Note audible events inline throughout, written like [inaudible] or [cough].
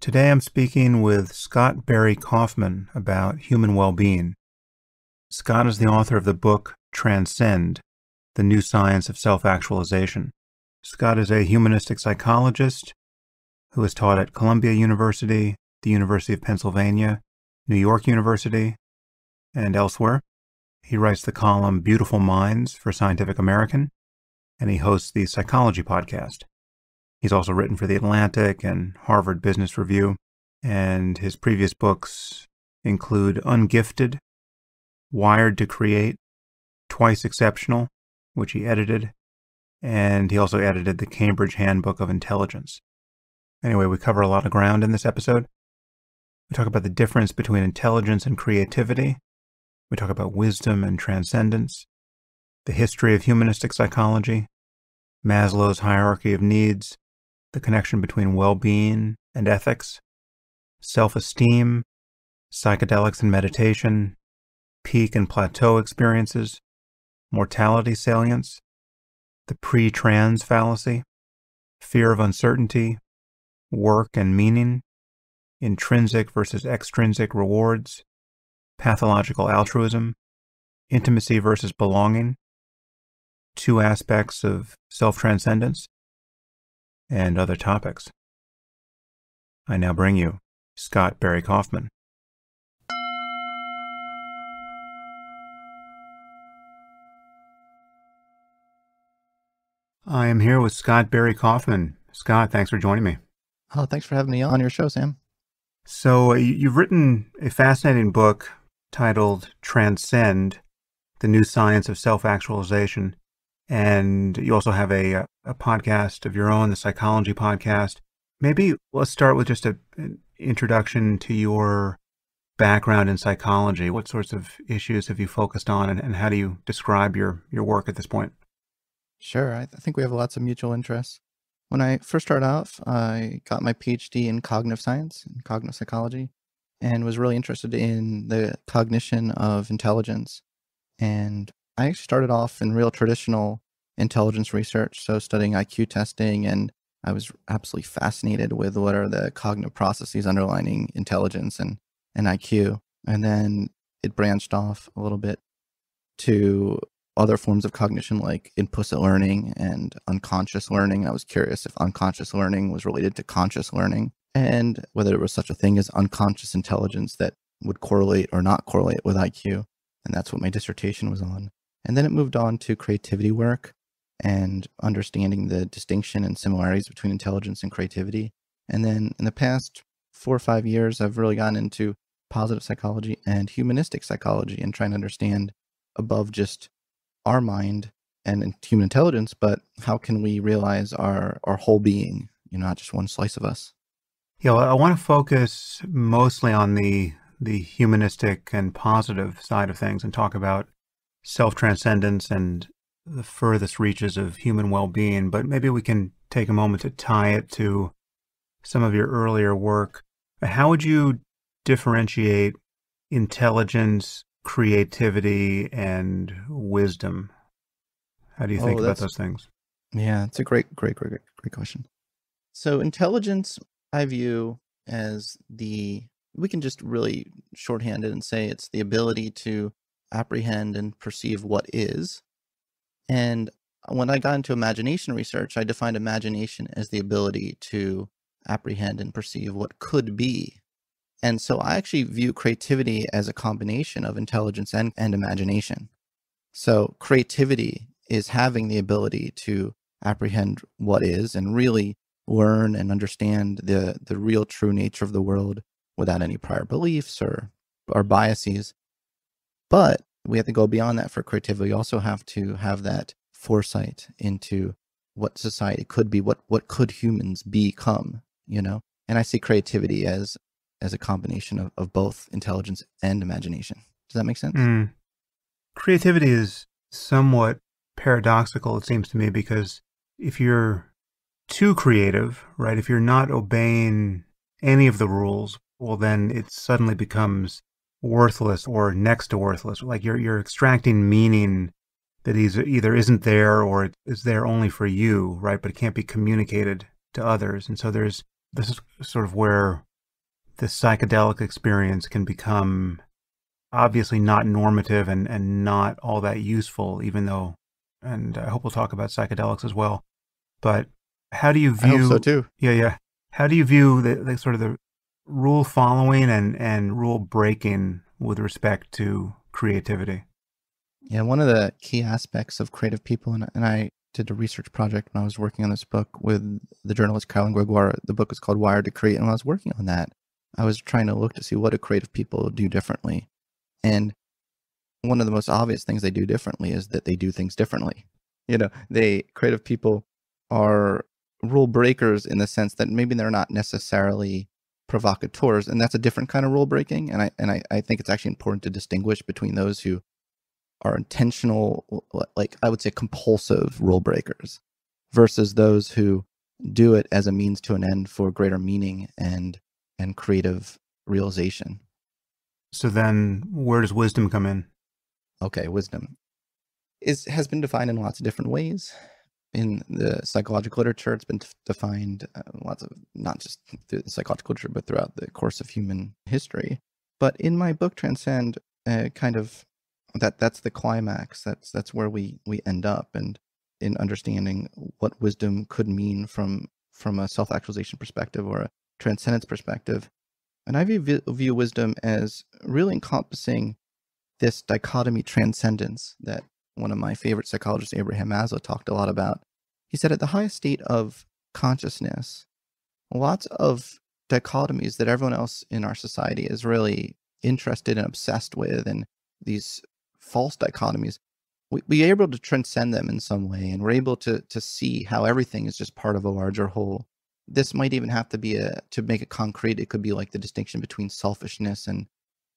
Today I'm speaking with Scott Barry Kaufman about human well being. Scott is the author of the book Transcend The New Science of Self Actualization. Scott is a humanistic psychologist who has taught at Columbia University, the University of Pennsylvania, New York University, and elsewhere. He writes the column Beautiful Minds for Scientific American, and he hosts the Psychology Podcast. He's also written for The Atlantic and Harvard Business Review, and his previous books include Ungifted, Wired to Create, Twice Exceptional, which he edited, and he also edited the Cambridge Handbook of Intelligence. Anyway, we cover a lot of ground in this episode. We talk about the difference between intelligence and creativity. We talk about wisdom and transcendence, the history of humanistic psychology, Maslow's hierarchy of needs, the connection between well being and ethics, self esteem, psychedelics and meditation, peak and plateau experiences, mortality salience, the pre trans fallacy, fear of uncertainty, work and meaning, intrinsic versus extrinsic rewards, pathological altruism, intimacy versus belonging, two aspects of self transcendence, and other topics. I now bring you Scott Barry Kaufman. I am here with Scott Barry Kaufman. Scott, thanks for joining me. Oh, thanks for having me on your show, Sam. So, uh, you've written a fascinating book titled Transcend The New Science of Self Actualization. And you also have a, a podcast of your own, the Psychology Podcast. Maybe let's start with just a, an introduction to your background in psychology. What sorts of issues have you focused on, and, and how do you describe your, your work at this point? Sure. I, th- I think we have lots of mutual interests. When I first started off, I got my PhD in cognitive science and cognitive psychology and was really interested in the cognition of intelligence. And I actually started off in real traditional intelligence research, so studying IQ testing, and I was absolutely fascinated with what are the cognitive processes underlining intelligence and, and IQ. And then it branched off a little bit to other forms of cognition like implicit learning and unconscious learning. I was curious if unconscious learning was related to conscious learning and whether there was such a thing as unconscious intelligence that would correlate or not correlate with IQ. And that's what my dissertation was on. And then it moved on to creativity work and understanding the distinction and similarities between intelligence and creativity. And then in the past four or five years, I've really gotten into positive psychology and humanistic psychology and trying to understand above just our mind and human intelligence, but how can we realize our, our whole being, you know, not just one slice of us. Yeah, well, I want to focus mostly on the the humanistic and positive side of things and talk about self transcendence and the furthest reaches of human well being, but maybe we can take a moment to tie it to some of your earlier work. How would you differentiate intelligence, creativity, and wisdom? How do you think oh, about those things? Yeah, it's a great, great, great, great question. So, intelligence, I view as the, we can just really shorthand it and say it's the ability to apprehend and perceive what is. And when I got into imagination research, I defined imagination as the ability to apprehend and perceive what could be. And so I actually view creativity as a combination of intelligence and, and imagination. So creativity is having the ability to apprehend what is and really learn and understand the, the real true nature of the world without any prior beliefs or, or biases. But we have to go beyond that for creativity. We also have to have that foresight into what society could be, what what could humans become, you know? And I see creativity as as a combination of, of both intelligence and imagination. Does that make sense? Mm. Creativity is somewhat paradoxical, it seems to me, because if you're too creative, right, if you're not obeying any of the rules, well, then it suddenly becomes worthless or next to worthless. Like you're you're extracting meaning that either isn't there or it is there only for you, right? But it can't be communicated to others. And so there's this is sort of where the psychedelic experience can become obviously not normative and, and not all that useful, even though, and I hope we'll talk about psychedelics as well. But how do you view? I hope so too. Yeah, yeah. How do you view the, the sort of the rule following and, and rule breaking with respect to creativity? Yeah, one of the key aspects of creative people, and, and I did a research project when I was working on this book with the journalist Carolyn Gregoire. The book is called Wired to Create. And when I was working on that, I was trying to look to see what do creative people do differently. And one of the most obvious things they do differently is that they do things differently. You know, they creative people are rule breakers in the sense that maybe they're not necessarily provocateurs, and that's a different kind of rule breaking. And I and I, I think it's actually important to distinguish between those who are intentional, like I would say compulsive rule breakers, versus those who do it as a means to an end for greater meaning and and creative realization. So then where does wisdom come in? Okay, wisdom is has been defined in lots of different ways. In the psychological literature, it's been defined uh, lots of not just through the psychological literature, but throughout the course of human history. But in my book, Transcend, uh, kind of that that's the climax. That's that's where we we end up, and in understanding what wisdom could mean from from a self actualization perspective or a transcendence perspective, and I view, view wisdom as really encompassing this dichotomy transcendence that one of my favorite psychologists, Abraham Maslow, talked a lot about. He said at the highest state of consciousness, lots of dichotomies that everyone else in our society is really interested and obsessed with, and these false dichotomies, we, we're able to transcend them in some way, and we're able to to see how everything is just part of a larger whole this might even have to be a to make it concrete it could be like the distinction between selfishness and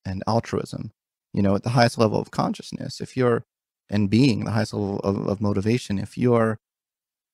and altruism you know at the highest level of consciousness if you're and being the highest level of, of motivation. If you're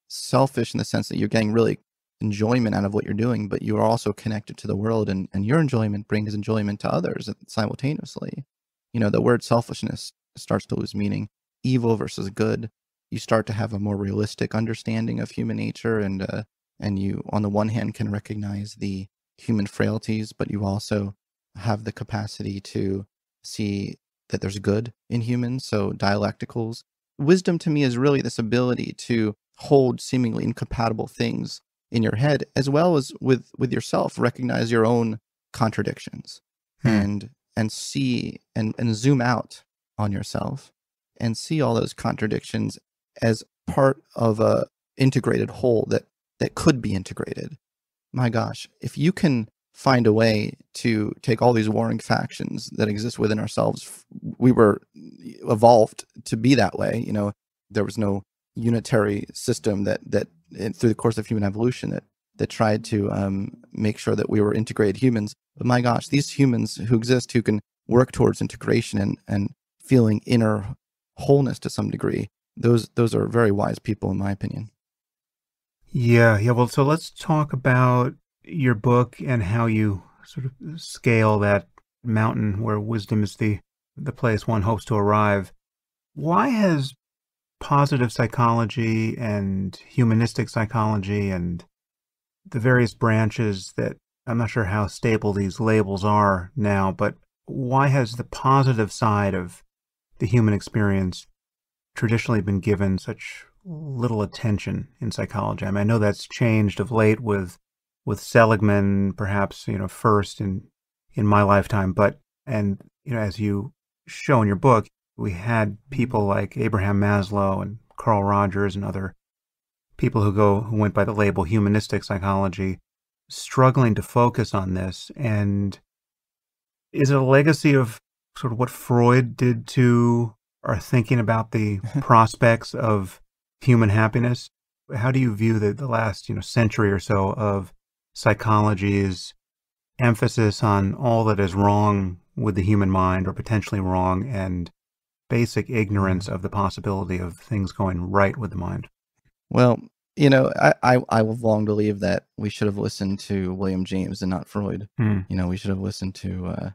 selfish in the sense that you're getting really enjoyment out of what you're doing but you are also connected to the world and, and your enjoyment brings enjoyment to others simultaneously. You know the word selfishness starts to lose meaning. Evil versus good. You start to have a more realistic understanding of human nature and uh, and you on the one hand can recognize the human frailties but you also have the capacity to see that there's good in humans so dialecticals wisdom to me is really this ability to hold seemingly incompatible things in your head as well as with with yourself recognize your own contradictions hmm. and and see and and zoom out on yourself and see all those contradictions as part of a integrated whole that that could be integrated. My gosh, if you can find a way to take all these warring factions that exist within ourselves, we were evolved to be that way. You know, there was no unitary system that that through the course of human evolution that that tried to um, make sure that we were integrated humans. But my gosh, these humans who exist who can work towards integration and and feeling inner wholeness to some degree, those those are very wise people in my opinion. Yeah, yeah. Well, so let's talk about your book and how you sort of scale that mountain where wisdom is the the place one hopes to arrive. Why has positive psychology and humanistic psychology and the various branches that I'm not sure how stable these labels are now, but why has the positive side of the human experience traditionally been given such little attention in psychology. I mean, I know that's changed of late with with Seligman, perhaps you know first in in my lifetime, but and you know as you show in your book, we had people like Abraham Maslow and Carl Rogers and other people who go who went by the label humanistic psychology struggling to focus on this and is it a legacy of sort of what Freud did to our thinking about the [laughs] prospects of human happiness. How do you view the, the last you know century or so of psychology's emphasis on all that is wrong with the human mind or potentially wrong and basic ignorance of the possibility of things going right with the mind? Well, you know, I, I, I long believe that we should have listened to William James and not Freud. Hmm. You know, we should have listened to, uh,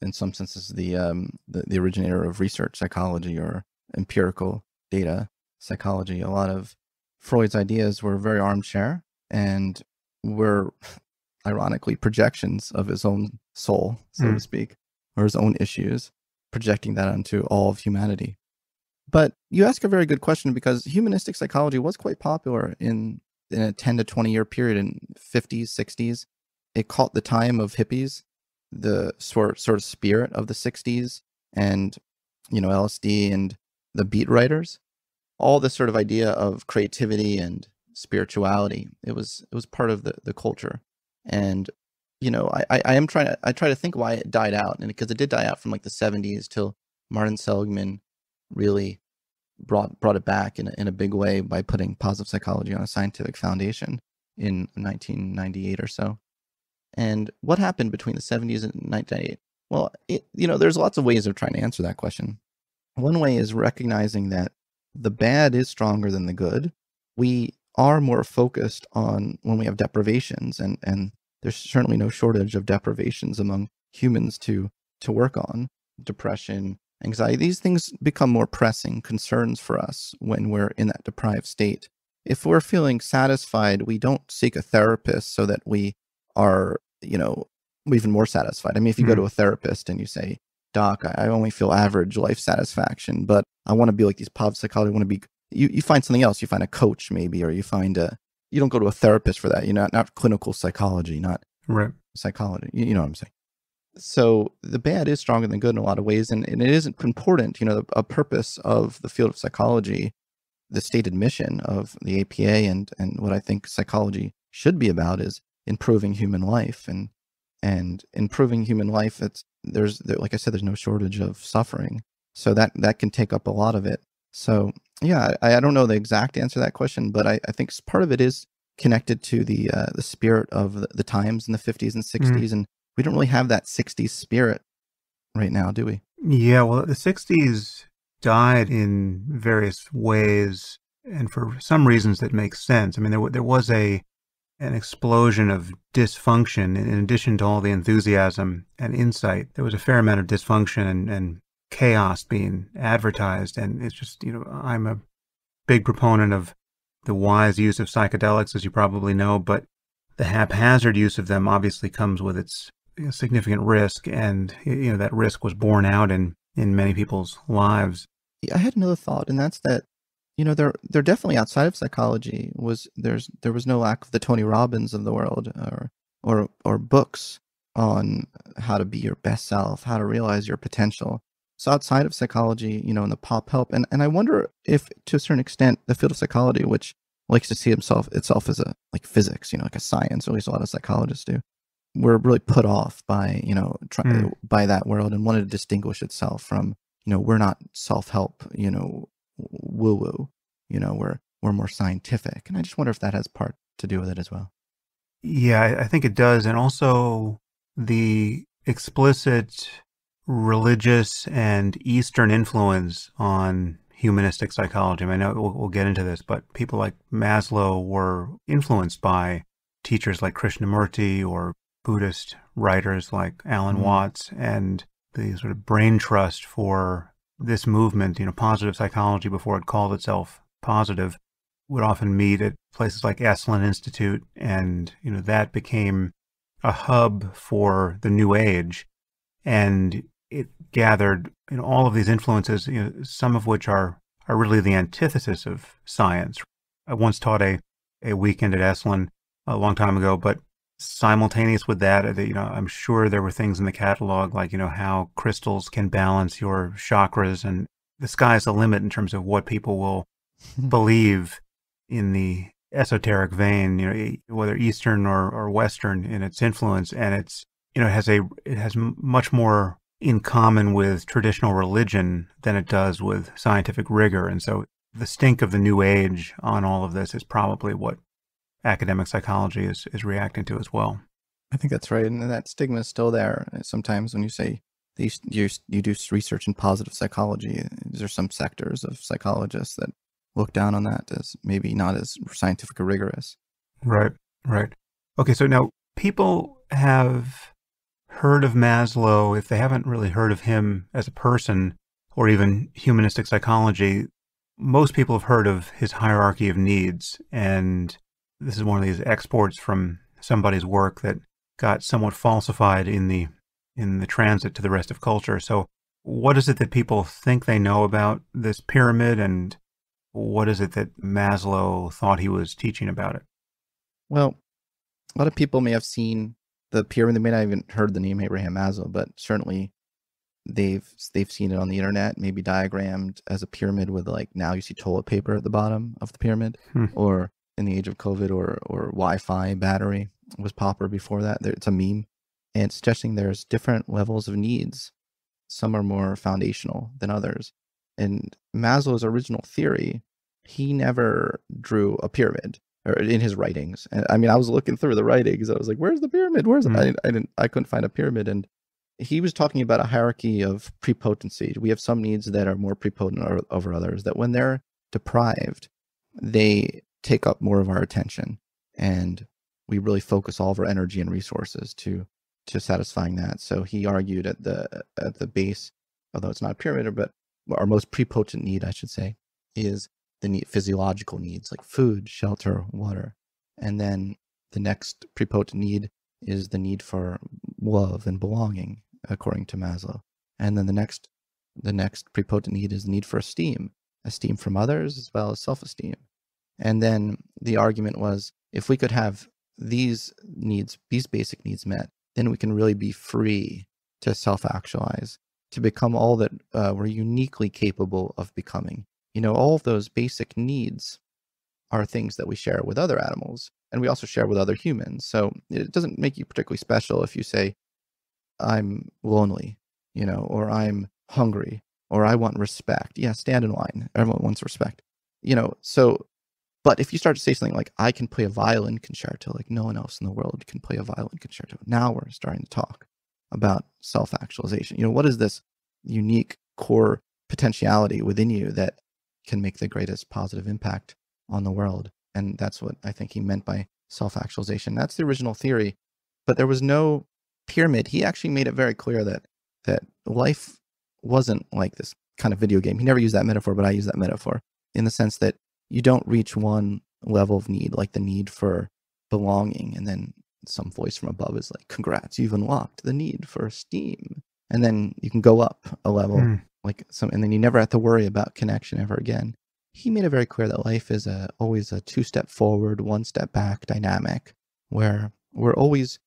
in some senses, the, um, the the originator of research psychology or empirical data psychology. A lot of Freud's ideas were very armchair and were ironically, projections of his own soul, so mm. to speak, or his own issues, projecting that onto all of humanity. But you ask a very good question because humanistic psychology was quite popular in, in a 10 to 20 year period in 50s, 60s. It caught the time of hippies, the sort, sort of spirit of the 60s, and, you know, LSD and the beat writers. All this sort of idea of creativity and spirituality. It was it was part of the, the culture. And you know, I, I am trying to I try to think why it died out, and because it did die out from like the 70s till Martin Seligman really brought brought it back in a, in a big way by putting positive psychology on a scientific foundation in 1998 or so. And what happened between the 70s and 1998? Well, it, you know, there's lots of ways of trying to answer that question. One way is recognizing that the bad is stronger than the good. We are more focused on when we have deprivations and and there's certainly no shortage of deprivations among humans to to work on depression anxiety these things become more pressing concerns for us when we're in that deprived state if we're feeling satisfied we don't seek a therapist so that we are you know even more satisfied i mean if you mm. go to mm-hmm. a therapist and you say doc i only feel average life satisfaction but i want to be like these pop psychology i want to be you, you find something else. You find a coach maybe, or you find a, you don't go to a therapist for that. You know, not, not clinical psychology, not right psychology. You, you know what I'm saying? So the bad is stronger than good in a lot of ways. And, and it isn't important, you know, a purpose of the field of psychology, the stated mission of the APA and, and what I think psychology should be about is improving human life and, and improving human life. It's, there's, there, like I said, there's no shortage of suffering. So that, that can take up a lot of it. So yeah, I, I don't know the exact answer to that question, but I, I think part of it is connected to the uh, the spirit of the, the, times in the 50s and 60s, mm. and we don't really have that 60s spirit right now, do we? Yeah, well, the 60s died in various ways, and for some reasons that make sense. I mean, there there was a an explosion of dysfunction in addition to all the enthusiasm and insight. There was a fair amount of dysfunction and, and chaos being advertised. And it's just, you know, I'm a big proponent of the wise use of psychedelics, as you probably know, but the haphazard use of them obviously comes with its significant risk. And, you know, that risk was borne out in, in many people's lives. I had another thought, and that's that, you know, they're, they're definitely outside of psychology was there's, there was no lack of the Tony Robbins of the world or, or, or books on how to be your best self, how to realize your potential. So outside of psychology, you know, in the pop help, and and I wonder if to a certain extent the field of psychology, which likes to see himself itself as a like physics, you know, like a science, or at least a lot of psychologists do, were really put off by you know try, mm. by that world and wanted to distinguish itself from you know we're not self help, you know, woo woo, you know, we're we're more scientific, and I just wonder if that has part to do with it as well. Yeah, I think it does, and also the explicit religious and Eastern influence on humanistic psychology. I, mean, I know we'll, we'll, get into this, but people like Maslow were influenced by teachers like Krishnamurti or Buddhist writers like Alan mm-hmm. Watts and the sort of brain trust for this movement, you know, positive psychology before it called itself positive, would often meet at places like Esalen Institute. And, you know, that became a hub for the new age. And it gathered you know, all of these influences, you know, some of which are, are really the antithesis of science. I once taught a, a weekend at Esalen a long time ago, but simultaneous with that, uh, you know, I'm sure there were things in the catalog like, you know, how crystals can balance your chakras and the sky's the limit in terms of what people will [laughs] believe in the esoteric vein, you know, whether Eastern or, or Western in its influence. And it's, you know, it has a, it has much more in common with traditional religion than it does with scientific rigor. And so the stink of the new age on all of this is probably what academic psychology is, is reacting to as well. I think that's right. And that stigma is still there. Sometimes when you say these, you, you do research in positive psychology, there's some sectors of psychologists that look down on that as maybe not as scientific or rigorous. Right, right. Okay, so now people have heard of Maslow, if they haven't really heard of him as a person or even humanistic psychology, most people have heard of his hierarchy of needs. And this is one of these exports from somebody's work that got somewhat falsified in the in the transit to the rest of culture. So what is it that people think they know about this pyramid and what is it that Maslow thought he was teaching about it? Well, a lot of people may have seen the pyramid. They may not even heard the name Abraham Maslow, but certainly they've they've seen it on the internet, maybe diagrammed as a pyramid with like now you see toilet paper at the bottom of the pyramid, hmm. or in the age of COVID or or Wi-Fi battery was popular before that. It's a meme, and suggesting there's different levels of needs. Some are more foundational than others. And Maslow's original theory, he never drew a pyramid or in his writings. And I mean, I was looking through the writings. I was like, "Where's the pyramid? Where's mm-hmm. I, I didn't I couldn't find a pyramid." And he was talking about a hierarchy of prepotency. We have some needs that are more prepotent over others. That when they're deprived, they take up more of our attention, and we really focus all of our energy and resources to to satisfying that. So he argued at the at the base, although it's not a pyramid, but our most prepotent need, I should say, is the need, physiological needs like food, shelter, water. And then the next prepotent need is the need for love and belonging, according to Maslow. And then the next the next prepotent need is the need for esteem, esteem from others as well as self-esteem. And then the argument was if we could have these needs, these basic needs met, then we can really be free to self-actualize, to become all that uh, we're uniquely capable of becoming you know, all of those basic needs are things that we share with other animals and we also share with other humans. So it doesn't make you particularly special if you say, I'm lonely, you know, or I'm hungry, or I want respect. Yeah, stand in line. Everyone wants respect, you know. So, but if you start to say something like, I can play a violin concerto like no one else in the world can play a violin concerto, now we're starting to talk about self actualization. You know, what is this unique core potentiality within you that can make the greatest positive impact on the world. And that's what I think he meant by self actualization. That's the original theory. But there was no pyramid. He actually made it very clear that that life wasn't like this kind of video game. He never used that metaphor, but I use that metaphor in the sense that you don't reach one level of need, like the need for belonging, and then some voice from above is like, "Congrats, you've unlocked the need for esteem," and then you can go up a level mm like some, and then you never have to worry about connection ever again. He made it very clear that life is a, always a two step forward, one step back dynamic where we're always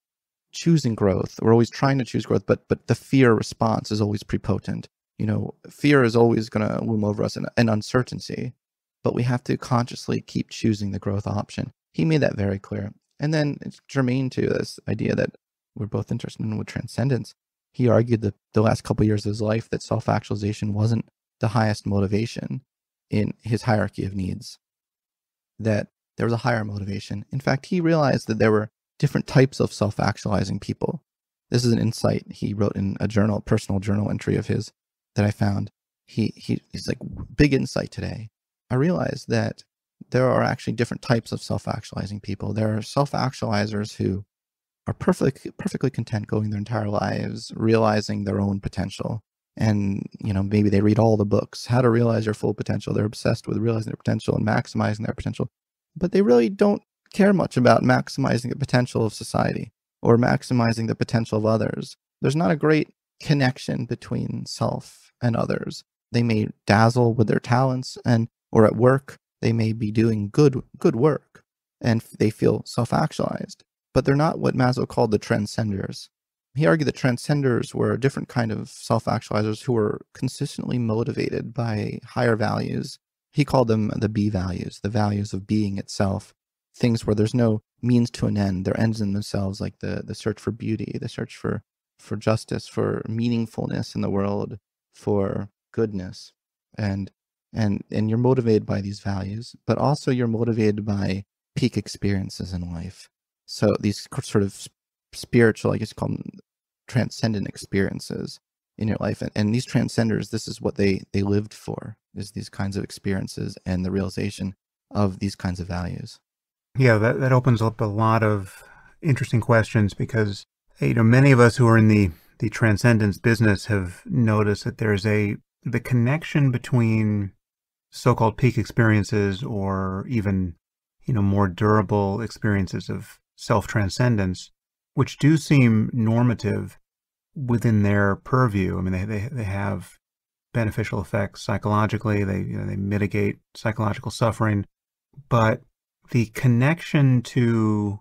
choosing growth. We're always trying to choose growth, but but the fear response is always prepotent. You know, fear is always going to loom over us and, and uncertainty, but we have to consciously keep choosing the growth option. He made that very clear. And then it's germane to this idea that we're both interested in with transcendence he argued that the last couple of years of his life that self-actualization wasn't the highest motivation in his hierarchy of needs. That there was a higher motivation. In fact he realized that there were different types of self-actualizing people. This is an insight he wrote in a journal personal journal entry of his that i found. He, he he's like big insight today. I realized that there are actually different types of self-actualizing people. There are self-actualizers who are perfectly perfectly content going their entire lives realizing their own potential. And you know maybe they read all the books how to realize your full potential. They're obsessed with realizing their potential and maximizing their potential. But they really don't care much about maximizing the potential of society or maximizing the potential of others. There's not a great connection between self and others. They may dazzle with their talents and or at work they may be doing good good work and they feel self-actualized but they're not what Maslow called the transcenders. He argued that transcenders were a different kind of self actualizers who were consistently motivated by higher values. He called them the B values, the values of being itself, things where there's no means to an end. They're ends in themselves, like the, the search for beauty, the search for, for justice, for meaningfulness in the world, for goodness. And and and you're motivated by these values, but also you're motivated by peak experiences in life. So these sort of spiritual, I guess you call them transcendent experiences in your life. And, and these transcenders, this is what they, they lived for, is these kinds of experiences and the realization of these kinds of values. Yeah, that, that opens up a lot of interesting questions because you know many of us who are in the the transcendence business have noticed that there's a the connection between so-called peak experiences or even you know more durable experiences of self transcendence which do seem normative within their purview. I mean, they, they, they have beneficial effects psychologically, they, you know, they mitigate psychological suffering, but the connection to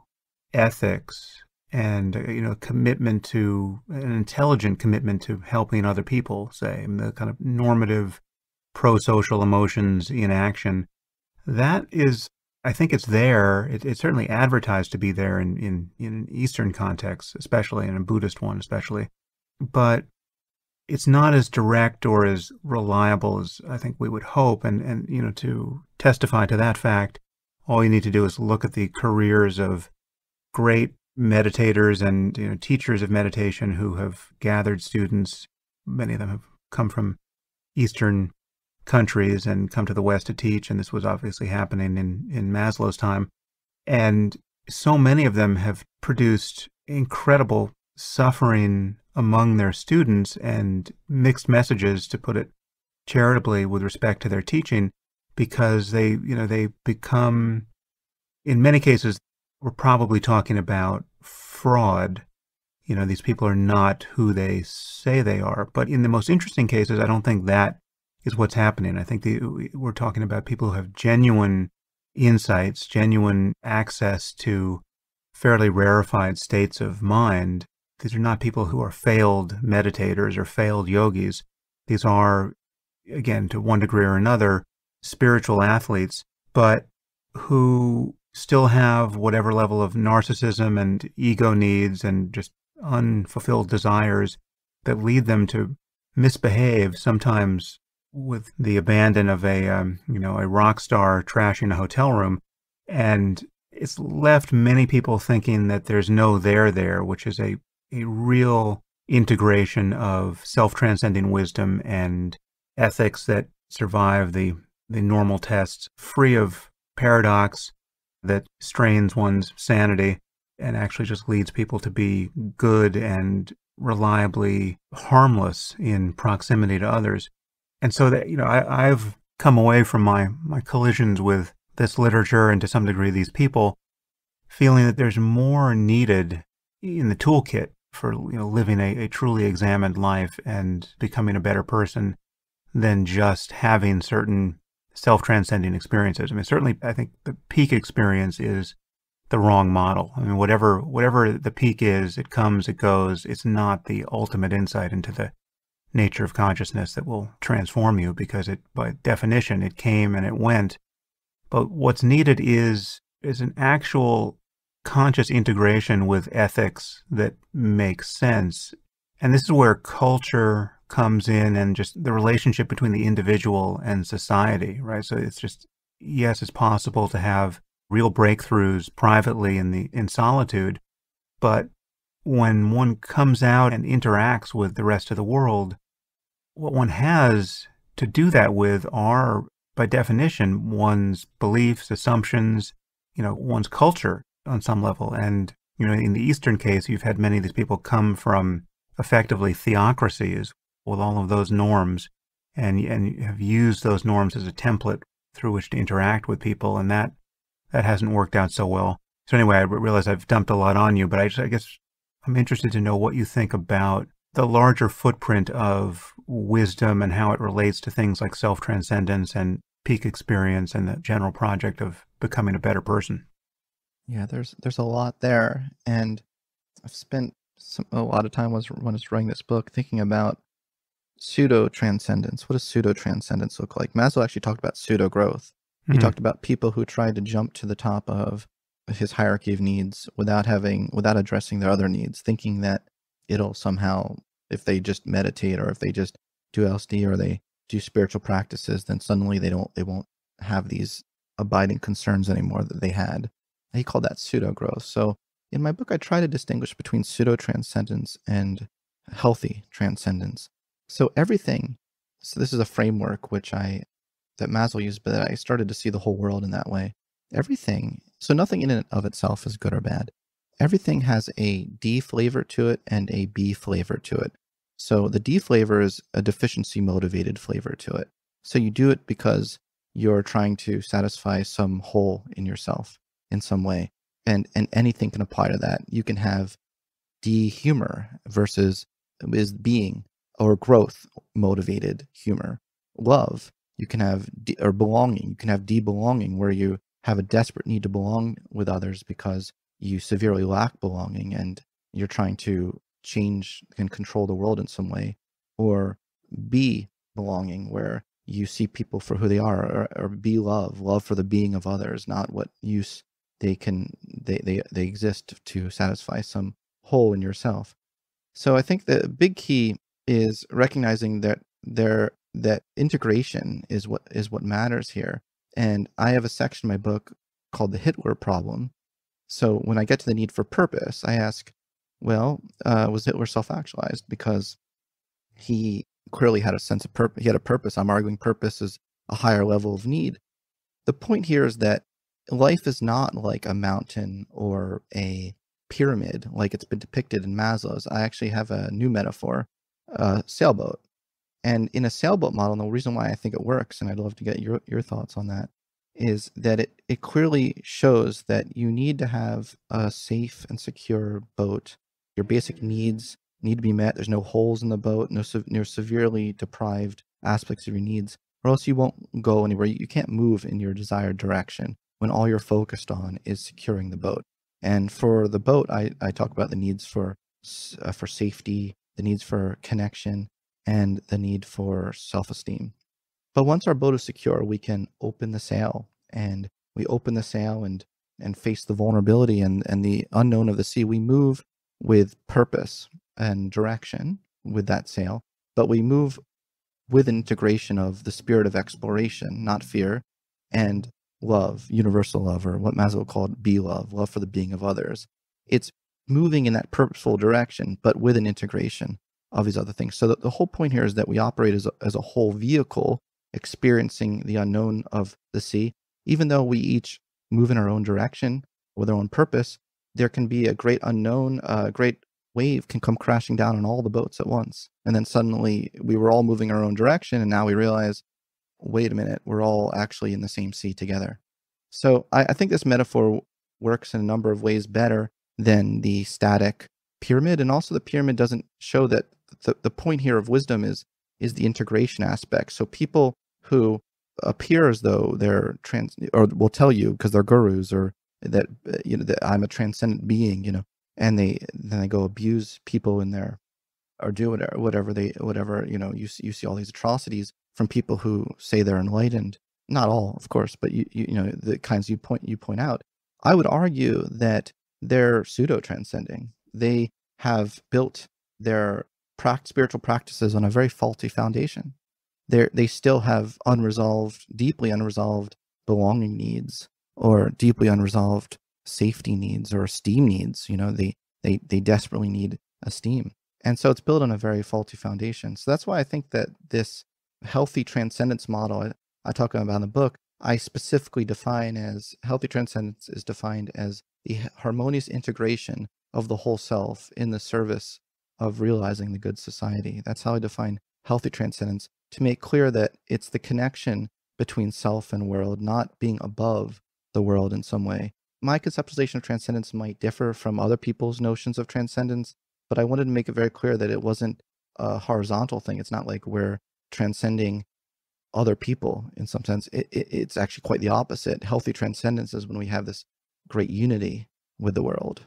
ethics and you know commitment to an intelligent commitment to helping other people say the kind of normative pro-social emotions in action that is i think it's there it, it's certainly advertised to be there in, in in eastern context especially in a buddhist one especially but it's not as direct or as reliable as i think we would hope and and you know to testify to that fact all you need to do is look at the careers of great meditators and you know, teachers of meditation who have gathered students. Many of them have come from Eastern countries and come to the West to teach, and this was obviously happening in, in Maslow's time. And so many of them have produced incredible suffering among their students and mixed messages, to put it charitably, with respect to their teaching, because they, you know, they become, in many cases, we're probably talking about fraud. You know, these people are not who they say they are. But in the most interesting cases, I don't think that is what's happening. I think the, we're talking about people who have genuine insights, genuine access to fairly rarefied states of mind. These are not people who are failed meditators or failed yogis. These are, again, to one degree or another, spiritual athletes, but who still have whatever level of narcissism and ego needs and just unfulfilled desires that lead them to misbehave sometimes with the abandon of a um, you know a rock star trashing a hotel room and it's left many people thinking that there's no there there which is a a real integration of self-transcending wisdom and ethics that survive the the normal tests free of paradox that strains one's sanity and actually just leads people to be good and reliably harmless in proximity to others. And so that, you know, I, have come away from my, my collisions with this literature and to some degree these people feeling that there's more needed in the toolkit for you know living a, a truly examined life and becoming a better person than just having certain self-transcending experiences. I mean, certainly, I think the peak experience is the wrong model. I mean, whatever whatever the peak is, it comes, it goes. It's not the ultimate insight into the nature of consciousness that will transform you, because it, by definition, it came and it went. But what's needed is is an actual conscious integration with ethics that makes sense. And this is where culture comes in and just the relationship between the individual and society, right? So it's just, yes, it's possible to have real breakthroughs privately in the, in solitude, but when one comes out and interacts with the rest of the world, what one has to do that with are, by definition, one's beliefs, assumptions, you know, one's culture on some level. And, you know, in the Eastern case, you've had many of these people come from effectively theocracies with all of those norms and and have used those norms as a template through which to interact with people and that that hasn't worked out so well so anyway i realize i've dumped a lot on you but i just i guess i'm interested to know what you think about the larger footprint of wisdom and how it relates to things like self-transcendence and peak experience and the general project of becoming a better person yeah there's there's a lot there and i've spent some, a lot of time was when I was writing this book thinking about pseudo transcendence. What does pseudo transcendence look like? Maslow actually talked about pseudo growth. He mm-hmm. talked about people who tried to jump to the top of his hierarchy of needs without having without addressing their other needs, thinking that it'll somehow if they just meditate or if they just do LSD or they do spiritual practices, then suddenly they don't they won't have these abiding concerns anymore that they had. He called that pseudo growth. So in my book, I try to distinguish between pseudo transcendence and healthy transcendence. So everything, so this is a framework which I, that Maslow used, but I started to see the whole world in that way. Everything, so nothing in and of itself is good or bad. Everything has a D flavor to it and a B flavor to it. So the D flavor is a deficiency motivated flavor to it. So you do it because you're trying to satisfy some hole in yourself in some way. And, and anything can apply to that. You can have D humor versus um, is being or growth motivated humor. Love, you can have de- or belonging, you can have D belonging where you have a desperate need to belong with others because you severely lack belonging and you're trying to change and control the world in some way or be belonging where you see people for who they are or, or be love love for the being of others not what use they can they, they they exist to satisfy some hole in yourself. So i think the big key is recognizing that there that integration is what is what matters here and i have a section in my book called the hitler problem so when i get to the need for purpose i ask well uh, was hitler self-actualized because he clearly had a sense of purpose. He had a purpose. I'm arguing purpose is a higher level of need. The point here is that life is not like a mountain or a pyramid like it's been depicted in Maslow's. I actually have a new metaphor, a sailboat. And in a sailboat model, and the reason why I think it works, and I'd love to get your, your thoughts on that, is that it, it clearly shows that you need to have a safe and secure boat. Your basic needs need to be met. There's no holes in the boat, no, no severely deprived aspects of your needs, or else you won't go anywhere. You can't move in your desired direction when all you're focused on is securing the boat. And for the boat, I, I talk about the needs for uh, for safety, the needs for connection, and the need for self-esteem. But once our boat is secure, we can open the sail, and we open the sail and and face the vulnerability and and the unknown of the sea. We move with purpose and direction with that sail, but we move with integration of the spirit of exploration, not fear, and love, universal love, or what Maslow called be love, love for the being of others. It's moving in that purposeful direction, but with an integration of these other things. So the, the whole point here is that we operate as a, as a whole vehicle, experiencing the unknown of the sea, even though we each move in our own direction with our own purpose. There can be a great unknown, a uh, great wave can come crashing down on all the boats at once. And then suddenly we were all moving our own direction. And now we realize, wait a minute, we're all actually in the same sea together. So I, I think this metaphor works in a number of ways better than the static pyramid. And also the pyramid doesn't show that the, the point here of wisdom is is the integration aspect. So people who appear as though they're trans or will tell you because they're gurus or that you know that I'm a transcendent being, you know, and they then they go abuse people in there or do whatever whatever they whatever you know you see, you see all these atrocities from people who say they're enlightened. Not all of course but you you, you know the kinds you point you point out. I would argue that they're pseudo transcending they have built their spiritual practices on a very faulty foundation they they still have unresolved deeply unresolved belonging needs or deeply unresolved safety needs or esteem needs. You know, they they they desperately need esteem, and so it's built on a very faulty foundation. So that's why I think that this healthy transcendence model I, I talk about in the book, I specifically define as healthy transcendence is defined as the harmonious integration of the whole self in the service of realizing the good society. That's how I define healthy transcendence to make clear that it's the connection between self and world, not being above the world in some way, my conceptualization of transcendence might differ from other people's notions of transcendence, but I wanted to make it very clear that it wasn't a horizontal thing. It's not like we're transcending other people in some sense. It, it, it's actually quite the opposite. Healthy transcendence is when we have this great unity with the world.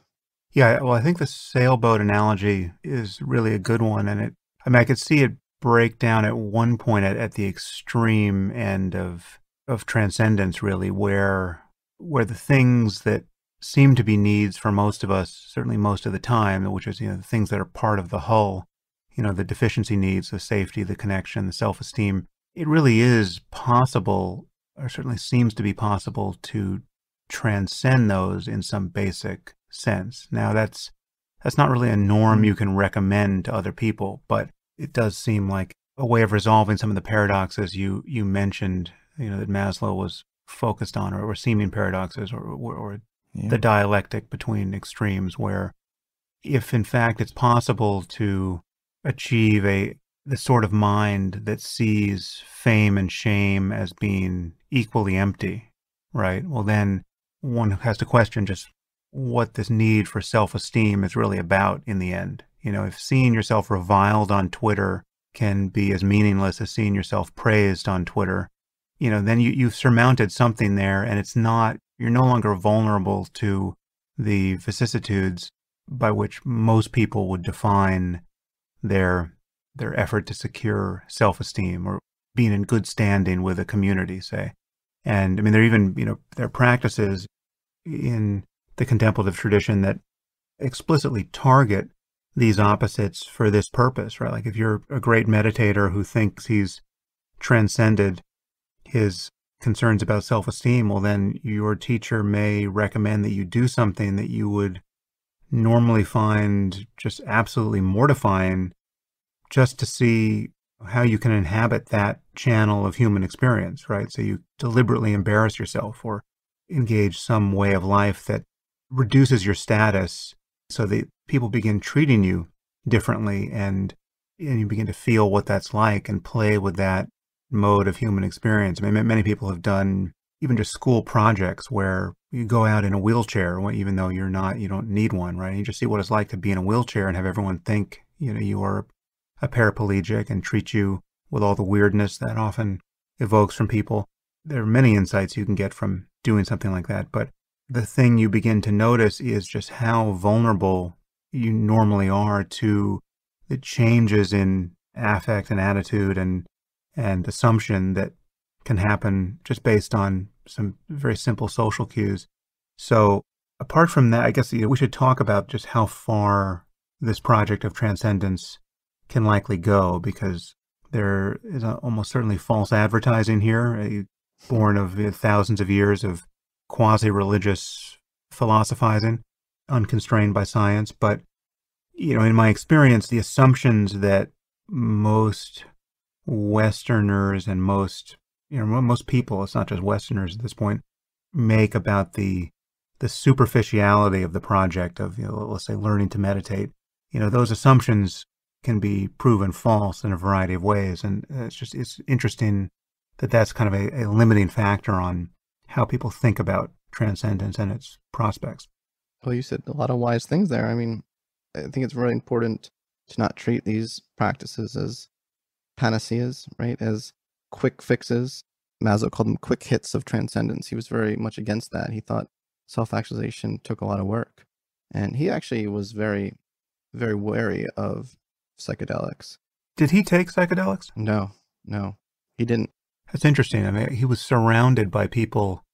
Yeah, well, I think the sailboat analogy is really a good one. And it, I mean, I could see it break down at one point at, at the extreme end of, of transcendence, really, where where the things that seem to be needs for most of us, certainly most of the time, which is you know the things that are part of the hull, you know the deficiency needs, the safety, the connection, the self-esteem. It really is possible, or certainly seems to be possible, to transcend those in some basic sense. Now that's that's not really a norm you can recommend to other people, but it does seem like a way of resolving some of the paradoxes you you mentioned. You know that Maslow was focused on, or, or seeming paradoxes, or, or, or yeah. the dialectic between extremes, where if in fact it's possible to achieve a the sort of mind that sees fame and shame as being equally empty, right? Well, then one has to question just what this need for self-esteem is really about in the end. You know, if seeing yourself reviled on Twitter can be as meaningless as seeing yourself praised on Twitter, you know, then you, you've surmounted something there and it's not, you're no longer vulnerable to the vicissitudes by which most people would define their their effort to secure self-esteem or being in good standing with a community, say. And I mean, there are even, you know, there are practices in the contemplative tradition that explicitly target these opposites for this purpose, right? Like if you're a great meditator who thinks he's transcended his concerns about self-esteem, well, then your teacher may recommend that you do something that you would normally find just absolutely mortifying just to see how you can inhabit that channel of human experience, right? So you deliberately embarrass yourself or engage some way of life that reduces your status so that people begin treating you differently and and you begin to feel what that's like and play with that mode of human experience. I mean, many people have done even just school projects where you go out in a wheelchair, even though you're not, you don't need one, right? You just see what it's like to be in a wheelchair and have everyone think, you know, you are a paraplegic and treat you with all the weirdness that often evokes from people. There are many insights you can get from doing something like that, but the thing you begin to notice is just how vulnerable you normally are to the changes in affect and attitude and and assumption that can happen just based on some very simple social cues. So apart from that, I guess we should talk about just how far this project of transcendence can likely go because there is almost certainly false advertising here, eh, born of eh, thousands of years of quasi-religious philosophizing, unconstrained by science. But, you know, in my experience, the assumptions that most Westerners and most, you know, most people, it's not just Westerners at this point, make about the the superficiality of the project of, you know, let's say learning to meditate. You know, those assumptions can be proven false in a variety of ways. And it's just, it's interesting that that's kind of a, a limiting factor on how people think about transcendence and its prospects. Well, you said a lot of wise things there. I mean, I think it's really important to not treat these practices as panaceas, right? As quick fixes. Maslow called them quick hits of transcendence. He was very much against that. He thought self actualization took a lot of work. And he actually was very, very wary of psychedelics. Did he take psychedelics? No, no, he didn't. That's interesting. I mean, uh, he was surrounded by people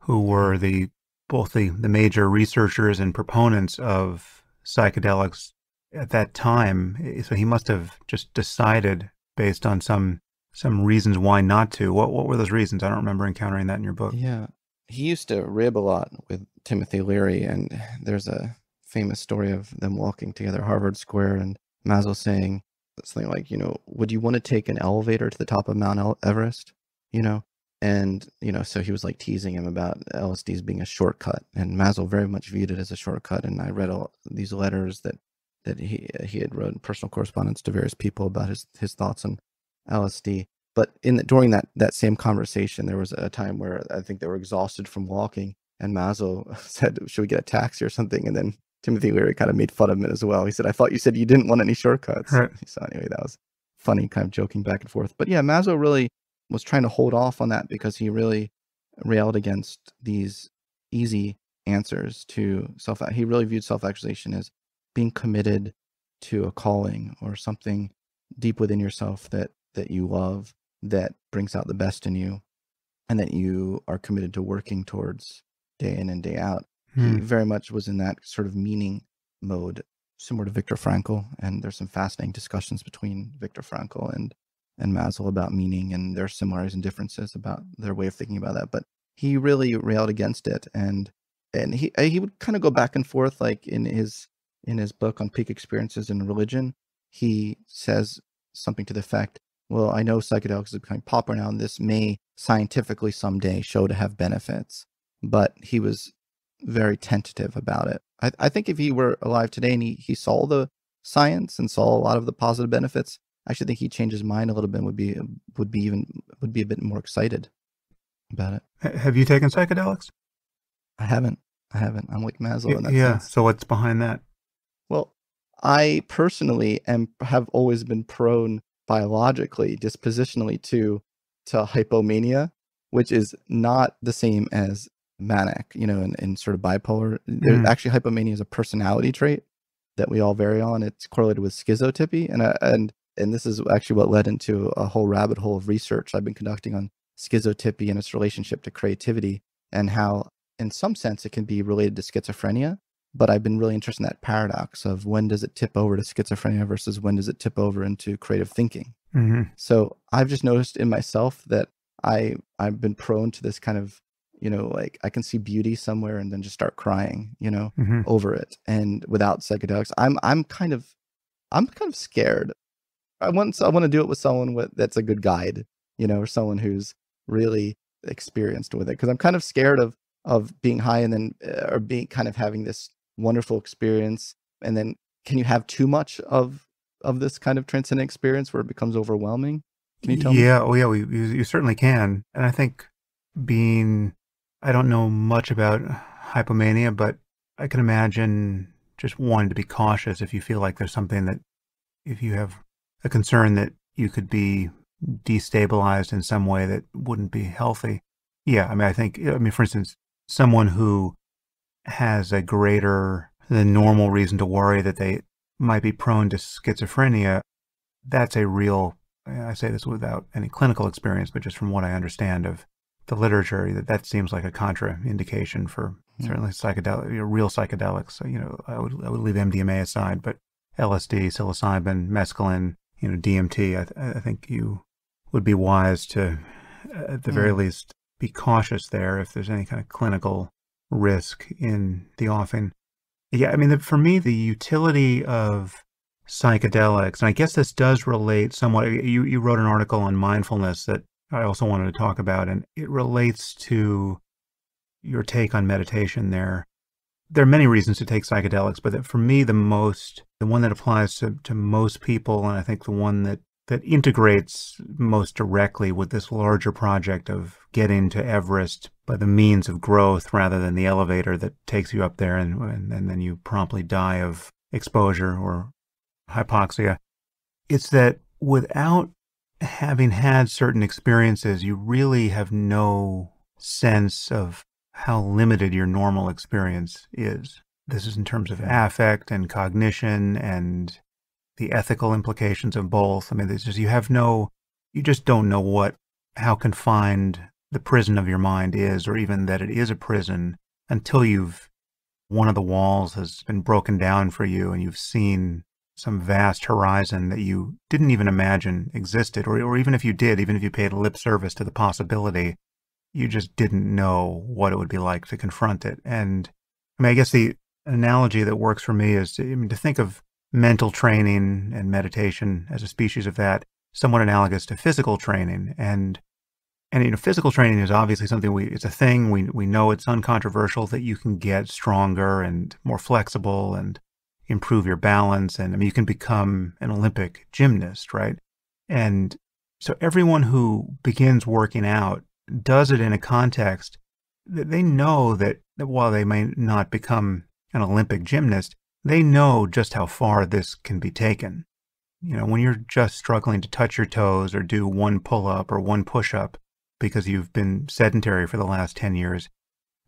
who were the both the, the major researchers and proponents of psychedelics at that time. Eh, so he must have just decided based on some some reasons why not to. What what were those reasons? I don't remember encountering that in your book. Yeah. He used to rib a lot with Timothy Leary and there's a famous story of them walking together Harvard Square and Maslow saying something like, you know, would you want to take an elevator to the top of Mount Everest? You know, and you know, so he was like teasing him about LSDs being a shortcut, and Maslow very much viewed it as a shortcut. And I read all these letters that that he uh, he had wrote personal correspondence to various people about his his thoughts on LSD. But in the, during that that same conversation, there was a time where I think they were exhausted from walking, and Maslow [laughs] said, "Should we get a taxi or something?" And then Timothy Leary kind of made fun of him as well. He said, I thought you said you didn't want any shortcuts. Right. [laughs] So anyway, that was funny, kind of joking back and forth. But yeah, Maslow really was trying to hold off on that because he really railed against these easy answers to self. He really viewed self-actualization as being committed to a calling or something deep within yourself that that you love that brings out the best in you and that you are committed to working towards day in and day out Hmm. He very much was in that sort of meaning mode, similar to Viktor Frankl. And there's some fascinating discussions between Viktor Frankl and and Maslow about meaning, and their similarities and differences about their way of thinking about that. But he really railed against it, and and he uh, he would kind of go back and forth, like in his in his book on peak experiences in religion. He says something to the effect, "Well, I know psychedelics is becoming popular now, and this may scientifically someday show to have benefits." But he was very tentative about it. I, I think if he were alive today and he, he saw the science and saw a lot of the positive benefits, I actually think he'd change his mind a little bit. Would be would be even would be a bit more excited about it. Have you taken psychedelics? I haven't. I haven't. I'm like Maslow in that yeah. sense. So what's behind that? Well, I personally am have always been prone biologically, dispositionally to to hypomania, which is not the same as manic, you know, and, and sort of bipolar. Mm. actually hypomania is a personality trait that we all vary on. It's correlated with schizotypy, and I, and and this is actually what led into a whole rabbit hole of research I've been conducting on schizotypy and its relationship to creativity, and how, in some sense, it can be related to schizophrenia. But I've been really interested in that paradox of when does it tip over to schizophrenia versus when does it tip over into creative thinking. hmm So I've just noticed in myself that I I've been prone to this kind of you know like I can see beauty somewhere and then just start crying, you know, hmm over it and without psychedelics. I'm I'm kind of I'm kind of scared. I want I want to do it with someone with that's a good guide, you know, or someone who's really experienced with it because I'm kind of scared of of being high and then uh, or being kind of having this wonderful experience and then can you have too much of of this kind of transcendent experience where it becomes overwhelming? Can you tell me? Yeah. Oh, yeah. We, you, you certainly can. And I think being, I don't know much about hypomania, but I can imagine just wanting to be cautious if you feel like there's something that, if you have a concern that you could be destabilized in some way that wouldn't be healthy. Yeah. I mean, I think, I mean, for instance, someone who has a greater than normal reason to worry that they might be prone to schizophrenia, that's a real I say this without any clinical experience, but just from what I understand of the literature, that that seems like a contraindication for Hmm. certainly psychedelic, you know, real psychedelics. So, you know, I would I would leave MDMA aside, but LSD, psilocybin, mescaline, you know, DMT. I, th- I think you would be wise to, uh, at the very Mm. least, be cautious there if there's any kind of clinical risk in the offing. Yeah, I mean, the, for me, the utility of psychedelics, and I guess this does relate somewhat. You you wrote an article on mindfulness that I also wanted to talk about, and it relates to your take on meditation. There, there are many reasons to take psychedelics, but for me, the most, the one that applies to to most people, and I think the one that that integrates most directly with this larger project of getting to Everest by the means of growth rather than the elevator that takes you up there and, and, and then you promptly die of exposure or hypoxia. It's that without having had certain experiences, you really have no sense of how limited your normal experience is. This is in terms of affect and cognition and the ethical implications of both. I mean, it's just you have no, you just don't know what, how confined the prison of your mind is, or even that it is a prison until you've, one of the walls has been broken down for you and you've seen some vast horizon that you didn't even imagine existed, or, or even if you did, even if you paid lip service to the possibility, you just didn't know what it would be like to confront it. And I mean, I guess the analogy that works for me is to, I mean, to think of mental training and meditation as a species of that, somewhat analogous to physical training. And and you know, physical training is obviously something we it's a thing. We we know it's uncontroversial that you can get stronger and more flexible and improve your balance. And I mean you can become an Olympic gymnast, right? And so everyone who begins working out does it in a context that they know that, that while they may not become an Olympic gymnast, they know just how far this can be taken. You know, when you're just struggling to touch your toes or do one pull up or one push up because you've been sedentary for the last 10 years,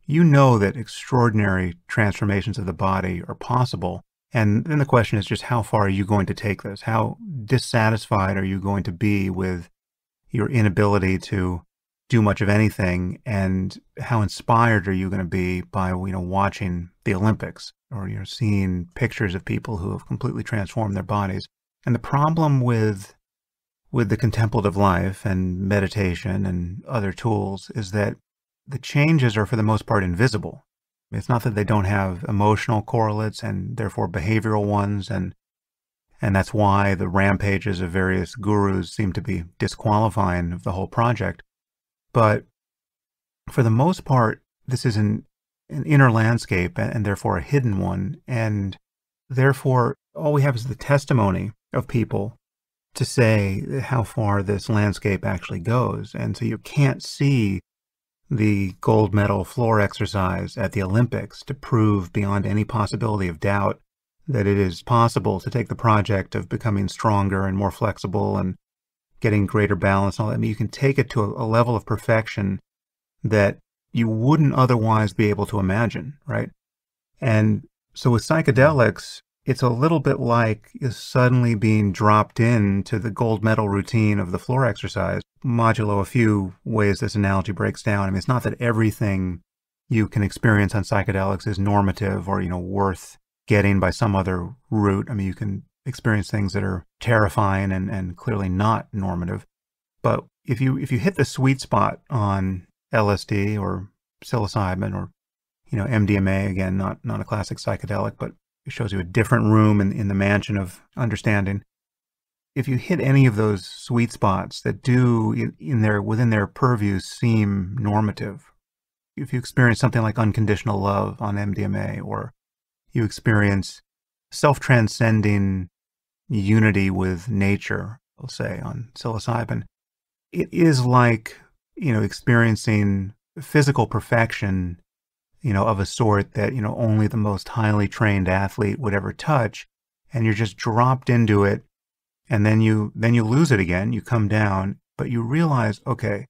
you know that extraordinary transformations of the body are possible. And then the question is just how far are you going to take this? How dissatisfied are you going to be with your inability to do much of anything? And how inspired are you going to be by, you know, watching the Olympics or, you know, seeing pictures of people who have completely transformed their bodies? And the problem with with the contemplative life and meditation and other tools is that the changes are for the most part invisible. It's not that they don't have emotional correlates and therefore behavioral ones and and that's why the rampages of various gurus seem to be disqualifying of the whole project. But for the most part, this is an, an inner landscape and therefore a hidden one. And therefore, all we have is the testimony of people to say how far this landscape actually goes. And so you can't see the gold medal floor exercise at the Olympics to prove beyond any possibility of doubt that it is possible to take the project of becoming stronger and more flexible and getting greater balance and all that. I mean, you can take it to a, a level of perfection that you wouldn't otherwise be able to imagine, right? And so with psychedelics, it's a little bit like suddenly being dropped into the gold medal routine of the floor exercise, modulo a few ways this analogy breaks down. I mean, it's not that everything you can experience on psychedelics is normative or, you know, worth getting by some other route. I mean, you can experience things that are terrifying and, and clearly not normative. But if you if you hit the sweet spot on LSD or psilocybin or you know MDMA again, not not a classic psychedelic, but it shows you a different room in, in the mansion of understanding. If you hit any of those sweet spots that do in, their within their purview seem normative, if you experience something like unconditional love on MDMA, or you experience self-transcending unity with nature, we'll say on psilocybin, it is like you know experiencing physical perfection you know, of a sort that, you know, only the most highly trained athlete would ever touch. And you're just dropped into it. And then you, then you lose it again. You come down, but you realize, okay,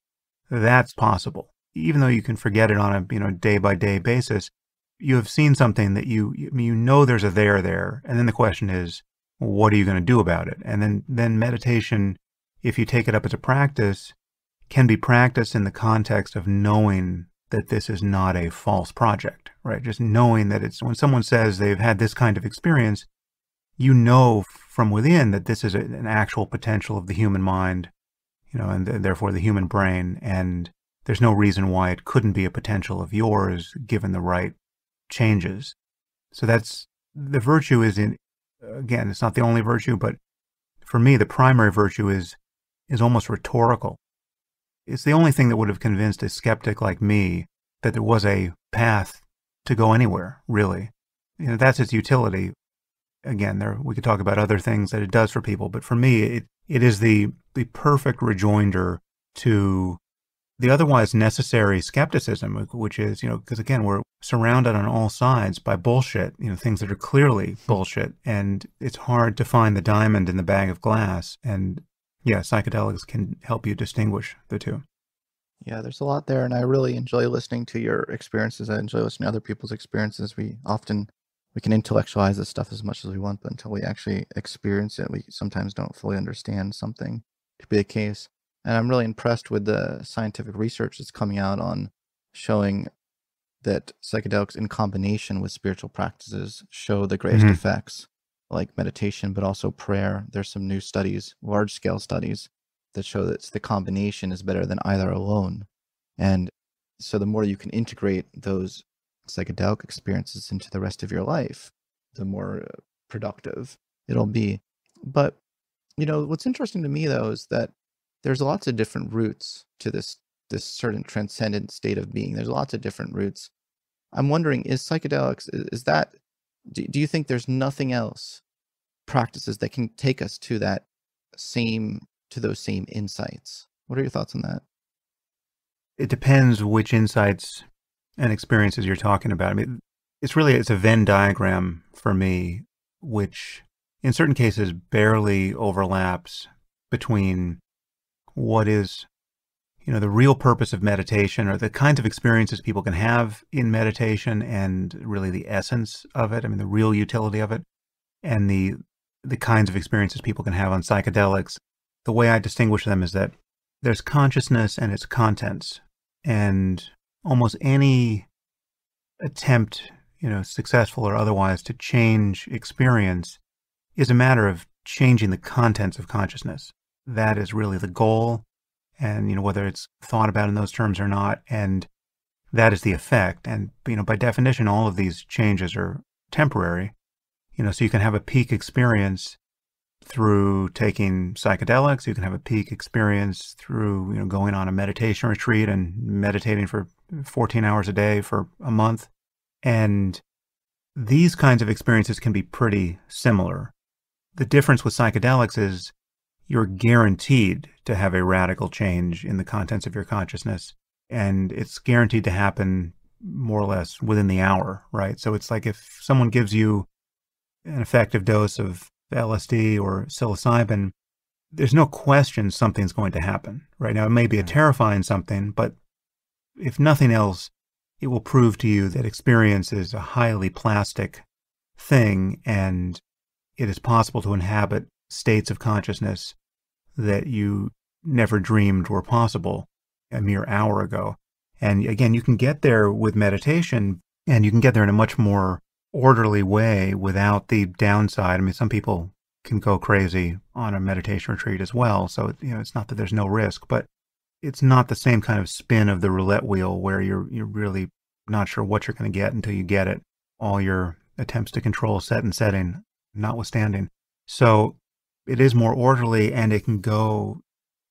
that's possible. Even though you can forget it on a, you know, day by day basis, you have seen something that you, you know, there's a there there. And then the question is, what are you going to do about it? And then, then meditation, if you take it up as a practice, can be practiced in the context of knowing that this is not a false project, right? Just knowing that it's when someone says they've had this kind of experience, you know from within that this is a, an actual potential of the human mind, you know, and th- therefore the human brain. And there's no reason why it couldn't be a potential of yours given the right changes. So that's the virtue is in, again, it's not the only virtue, but for me, the primary virtue is, is almost rhetorical it's the only thing that would have convinced a skeptic like me that there was a path to go anywhere, really. You know, that's its utility. Again, there we could talk about other things that it does for people, but for me, it, it is the, the perfect rejoinder to the otherwise necessary skepticism, which is, you know, because again, we're surrounded on all sides by bullshit, you know, things that are clearly bullshit. And it's hard to find the diamond in the bag of glass. And yeah, psychedelics can help you distinguish the two. Yeah, there's a lot there, and I really enjoy listening to your experiences. I enjoy listening to other people's experiences. We often we can intellectualize this stuff as much as we want, but until we actually experience it, we sometimes don't fully understand something to be the case. And I'm really impressed with the scientific research that's coming out on showing that psychedelics in combination with spiritual practices show the greatest mm-hmm. effects like meditation, but also prayer. There's some new studies, large scale studies, that show that the combination is better than either alone. And so the more you can integrate those psychedelic experiences into the rest of your life, the more uh, productive it'll be. But, you know, what's interesting to me though is that there's lots of different routes to this this certain transcendent state of being. There's lots of different routes. I'm wondering, is psychedelics is, that do, do you think there's nothing else practices that can take us to that same to those same insights what are your thoughts on that it depends which insights and experiences you're talking about i mean it's really it's a venn diagram for me which in certain cases barely overlaps between what is you know, the real purpose of meditation or the kinds of experiences people can have in meditation and really the essence of it. I mean, the real utility of it and the, the kinds of experiences people can have on psychedelics. The way I distinguish them is that there's consciousness and its contents and almost any attempt, you know, successful or otherwise to change experience is a matter of changing the contents of consciousness. That is really the goal and you know whether it's thought about in those terms or not and that is the effect. And you know by definition all of these changes are temporary you know so you can have a peak experience through taking psychedelics. You can have a peak experience through you know going on a meditation retreat and meditating for 14 hours a day for a month. And these kinds of experiences can be pretty similar. The difference with psychedelics is you're guaranteed to have a radical change in the contents of your consciousness. and it's guaranteed to happen more or less within the hour, right? So it's like if someone gives you an effective dose of LSD or psilocybin, there's no question something's going to happen. Right now, it may be a terrifying something, but if nothing else, it will prove to you that experience is a highly plastic thing and it is possible to inhabit states of consciousness that you never dreamed were possible a mere hour ago. And again, you can get there with meditation and you can get there in a much more orderly way without the downside. I mean, some people can go crazy on a meditation retreat as well. So, you know, it's not that there's no risk, but it's not the same kind of spin of the roulette wheel where you're, you're really not sure what you're going to get until you get it. All your attempts to control set and setting notwithstanding. So it is more orderly and it can go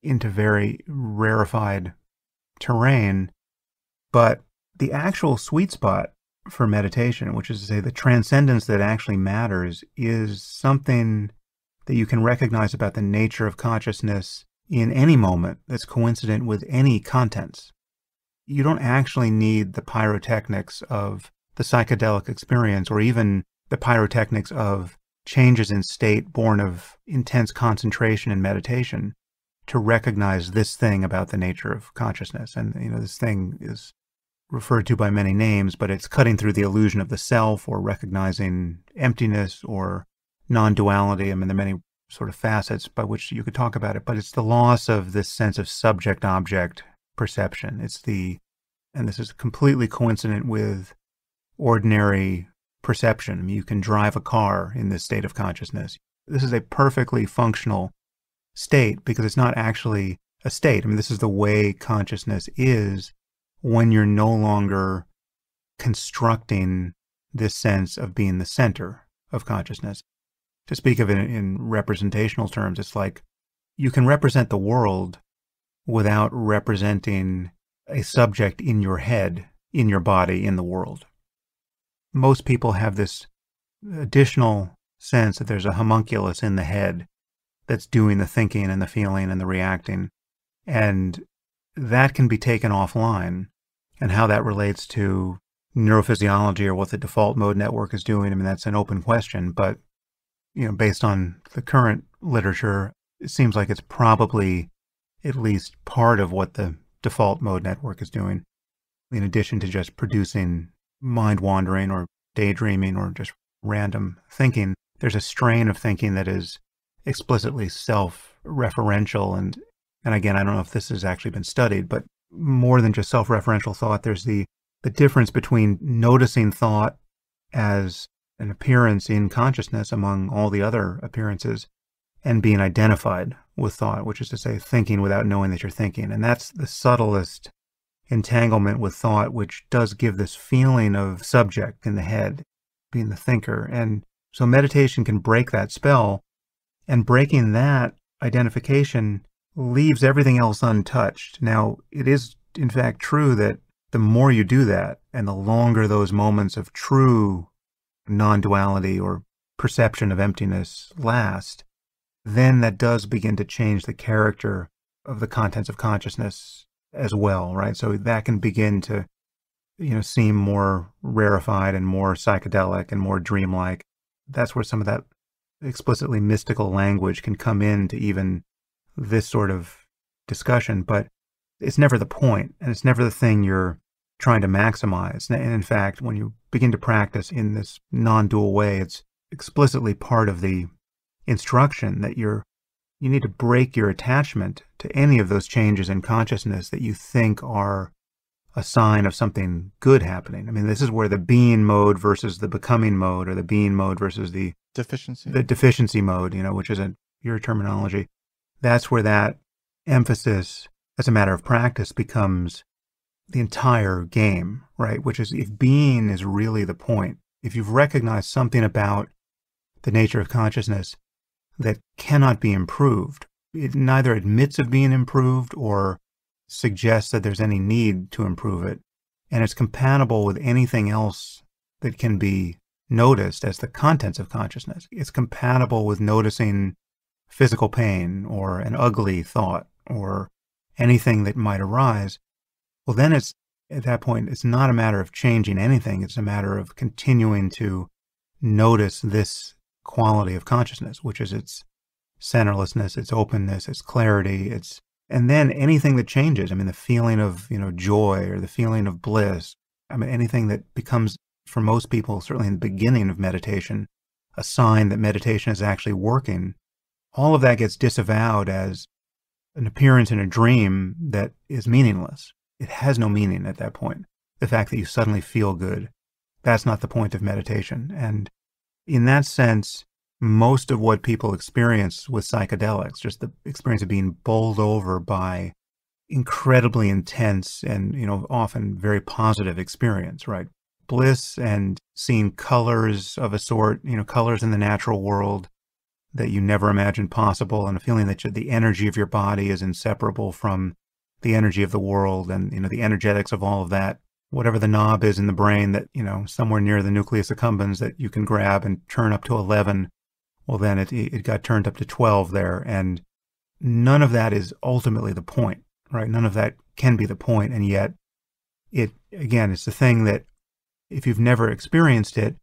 into very rarefied terrain. But the actual sweet spot for meditation, which is to say the transcendence that actually matters, is something that you can recognize about the nature of consciousness in any moment that's coincident with any contents. You don't actually need the pyrotechnics of the psychedelic experience or even the pyrotechnics of changes in state born of intense concentration and meditation to recognize this thing about the nature of consciousness. And, you know, this thing is referred to by many names, but it's cutting through the illusion of the self or recognizing emptiness or non-duality. I mean, there are many sort of facets by which you could talk about it, but it's the loss of this sense of subject object perception. It's the, and this is completely coincident with ordinary perception. You can drive a car in this state of consciousness. This is a perfectly functional state because it's not actually a state. I mean, this is the way consciousness is when you're no longer constructing this sense of being the center of consciousness to speak of it in representational terms, it's like you can represent the world without representing a subject in your head, in your body, in the world. Most people have this additional sense that there's a homunculus in the head that's doing the thinking and the feeling and the reacting. And that can be taken offline. And how that relates to neurophysiology or what the default mode network is doing, I mean, that's an open question. But you know, based on the current literature, it seems like it's probably at least part of what the default mode network is doing, in addition to just producing mind wandering or daydreaming or just random thinking. There's a strain of thinking that is explicitly self-referential and and again, I don't know if this has actually been studied, but more than just self-referential thought, there's the the difference between noticing thought as an appearance in consciousness among all the other appearances and being identified with thought, which is to say thinking without knowing that you're thinking. And that's the subtlest entanglement with thought, which does give this feeling of subject in the head, being the thinker. And so meditation can break that spell, and breaking that identification leaves everything else untouched. Now, it is in fact true that the more you do that, and the longer those moments of true non-duality or perception of emptiness last, then that does begin to change the character of the contents of consciousness as well, right? So that can begin to, you know, seem more rarefied and more psychedelic and more dreamlike. That's where some of that explicitly mystical language can come into even this sort of discussion, but it's never the point and it's never the thing you're trying to maximize. And in fact, when you begin to practice in this non-dual way, it's explicitly part of the instruction that you're you need to break your attachment to any of those changes in consciousness that you think are a sign of something good happening. I mean, this is where the being mode versus the becoming mode, or the being mode versus the deficiency, the deficiency mode, you know, which is a, your terminology. That's where that emphasis, as a matter of practice, becomes the entire game, right? Which is if being is really the point, if you've recognized something about the nature of consciousness that cannot be improved, it neither admits of being improved or suggests that there's any need to improve it, and it's compatible with anything else that can be noticed as the contents of consciousness. It's compatible with noticing physical pain or an ugly thought or anything that might arise well, then it's at that point, it's not a matter of changing anything. It's a matter of continuing to notice this quality of consciousness, which is its centerlessness, its openness, its clarity, its and then anything that changes, I mean the feeling of, you know, joy or the feeling of bliss, I mean anything that becomes for most people, certainly in the beginning of meditation, a sign that meditation is actually working, all of that gets disavowed as an appearance in a dream that is meaningless. It has no meaning at that point. The fact that you suddenly feel good, that's not the point of meditation. And in that sense, most of what people experience with psychedelics, just the experience of being bowled over by incredibly intense and, you know, often very positive experience, right? Bliss and seeing colors of a sort, you know, colors in the natural world that you never imagined possible and a feeling that the energy of your body is inseparable from the energy of the world and, you know, the energetics of all of that whatever the knob is in the brain that, you know, somewhere near the nucleus accumbens that you can grab and turn up to 11 well, then it, it got turned up to 12 there. And none of that is ultimately the point, right? None of that can be the point. And yet, it, again, it's the thing that if you've never experienced it,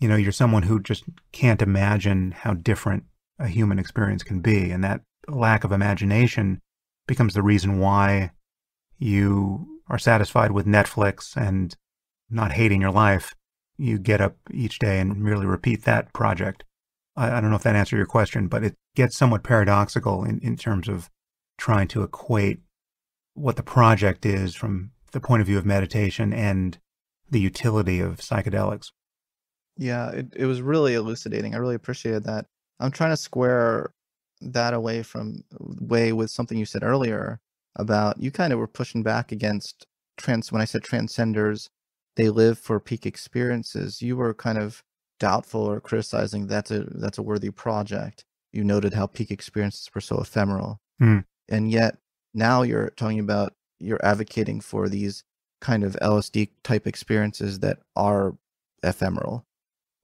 you know, you're someone who just can't imagine how different a human experience can be. And that lack of imagination becomes the reason why you are satisfied with Netflix and not hating your life. You get up each day and merely repeat that project. I, I don't know if that answered your question, but it gets somewhat paradoxical in, in terms of trying to equate what the project is from the point of view of meditation and the utility of psychedelics. Yeah, it, it was really elucidating. I really appreciated that. I'm trying to square that away from way with something you said earlier about you kind of were pushing back against trans when I said transcenders, they live for peak experiences. You were kind of doubtful or criticizing that's a that's a worthy project. You noted how peak experiences were so ephemeral, mm. and yet now you're talking about you're advocating for these kind of LSD type experiences that are ephemeral.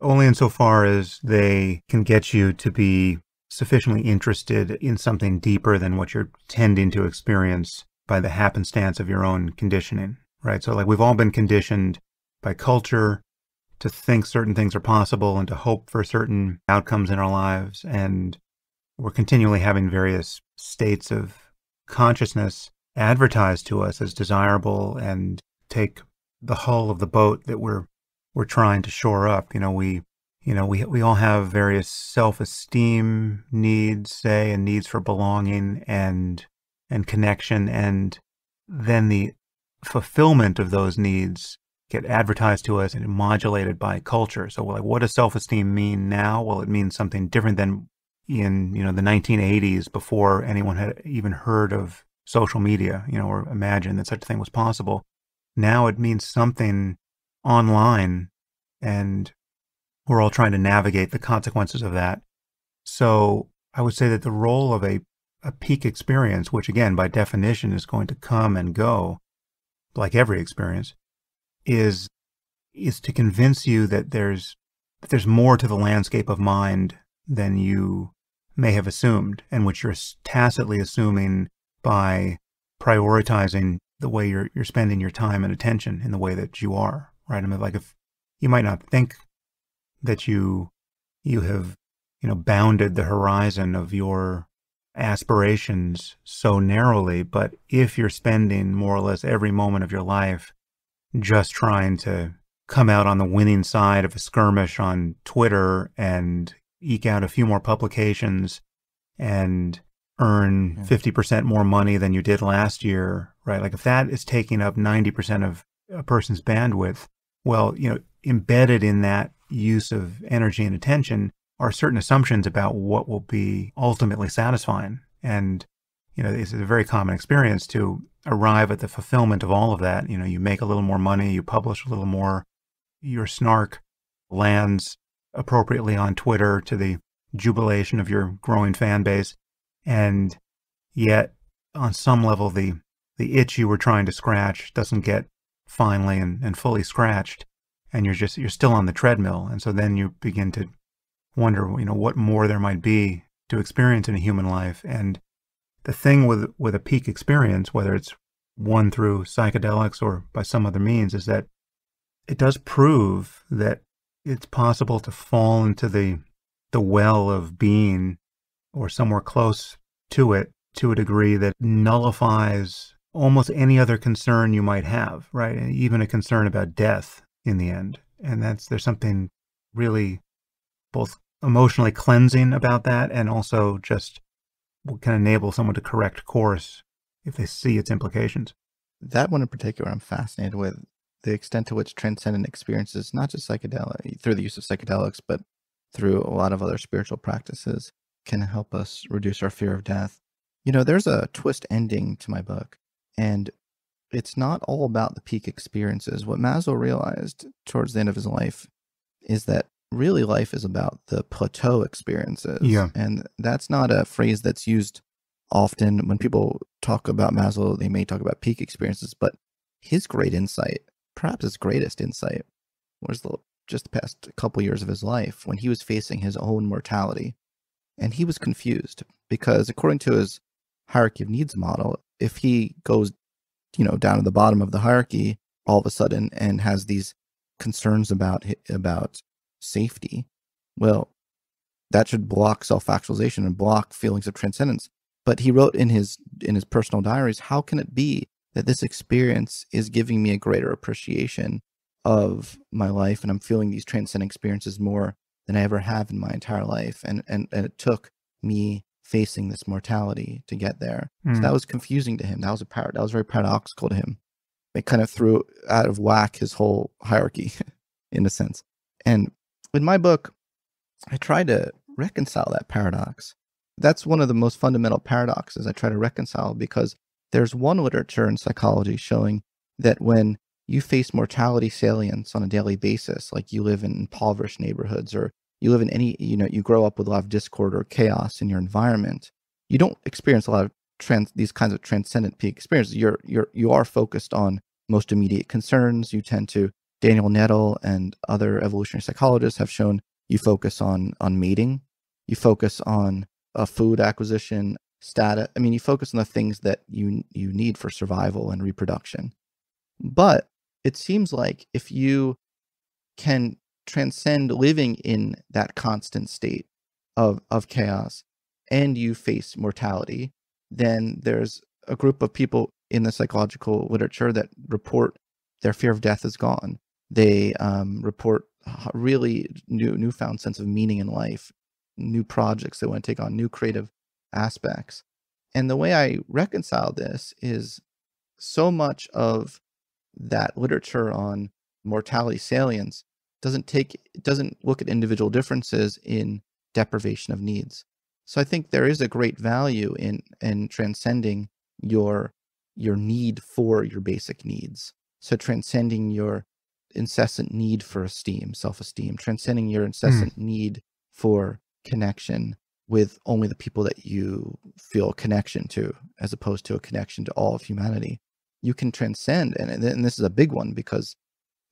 Only insofar as they can get you to be sufficiently interested in something deeper than what you're tending to experience by the happenstance of your own conditioning, right? So, like, we've all been conditioned by culture, to think certain things are possible and to hope for certain outcomes in our lives. And we're continually having various states of consciousness advertised to us as desirable and take the hull of the boat that we're we're trying to shore up. You know, we you know, we we all have various self-esteem needs, say, and needs for belonging and and connection and then the fulfillment of those needs get advertised to us and modulated by culture. So like what does self-esteem mean now? Well, it means something different than in, you know, the 1980s before anyone had even heard of social media, you know, or imagined that such a thing was possible. Now it means something online and we're all trying to navigate the consequences of that. So I would say that the role of a, a peak experience, which again, by definition is going to come and go, like every experience, is is to convince you that there's that there's more to the landscape of mind than you may have assumed, and which you're tacitly assuming by prioritizing the way you're you're spending your time and attention in the way that you are. Right? I mean, like if you might not think that you you have you know bounded the horizon of your aspirations so narrowly, but if you're spending more or less every moment of your life just trying to come out on the winning side of a skirmish on Twitter and eke out a few more publications and earn 50% more money than you did last year, right? Like if that is taking up 90% of a person's bandwidth, well, you know, embedded in that use of energy and attention are certain assumptions about what will be ultimately satisfying. And, you know, it's a very common experience to arrive at the fulfillment of all of that. You know, you make a little more money, you publish a little more, your snark lands appropriately on Twitter to the jubilation of your growing fan base. And yet, on some level, the, the itch you were trying to scratch doesn't get finally and, and fully scratched. And you're just, you're still on the treadmill. And so then you begin to wonder, you know, what more there might be to experience in a human life. And the thing with with a peak experience, whether it's one through psychedelics or by some other means, is that it does prove that it's possible to fall into the the well of being or somewhere close to it to a degree that nullifies almost any other concern you might have, right? Even a concern about death in the end. And that's there's something really both emotionally cleansing about that and also just can enable someone to correct course if they see its implications. That one in particular, I'm fascinated with the extent to which transcendent experiences, not just psychedelic, through the use of psychedelics, but through a lot of other spiritual practices, can help us reduce our fear of death. You know, there's a twist ending to my book, and it's not all about the peak experiences. What Maslow realized towards the end of his life is that really life is about the plateau experiences. Yeah. And that's not a phrase that's used often when people talk about Maslow, they may talk about peak experiences, but his great insight, perhaps his greatest insight, was the, just the past couple years of his life when he was facing his own mortality. And he was confused because according to his hierarchy of needs model, if he goes, you know, down to the bottom of the hierarchy all of a sudden and has these concerns about about safety, well, that should block self-actualization and block feelings of transcendence. But he wrote in his in his personal diaries, how can it be that this experience is giving me a greater appreciation of my life and I'm feeling these transcendent experiences more than I ever have in my entire life. And and, and it took me facing this mortality to get there. Mm. So that hmm. was confusing to him. That was a par- that was very paradoxical to him. It kind of threw out of whack his whole hierarchy [laughs] in a sense. And in my book, I try to reconcile that paradox. That's one of the most fundamental paradoxes I try to reconcile because there's one literature in psychology showing that when you face mortality salience on a daily basis, like you live in impoverished neighborhoods or you live in any, you know, you grow up with a lot of discord or chaos in your environment, you don't experience a lot of trans, these kinds of transcendent peak experiences. You're, you're, you are focused on most immediate concerns. You tend to Daniel Nettle and other evolutionary psychologists have shown you focus on on mating, you focus on a food acquisition, status. I mean, you focus on the things that you you need for survival and reproduction. But it seems like if you can transcend living in that constant state of of chaos and you face mortality, then there's a group of people in the psychological literature that report their fear of death is gone they um, report really new newfound sense of meaning in life, new projects they want to take on, new creative aspects. And the way I reconcile this is so much of that literature on mortality salience doesn't take doesn't look at individual differences in deprivation of needs. So I think there is a great value in in transcending your your need for your basic needs. So transcending your incessant need for esteem, self esteem, transcending your hmm. incessant mm. need for connection with only the people that you feel a connection to, as opposed to a connection to all of humanity. You can transcend, and, and this is a big one because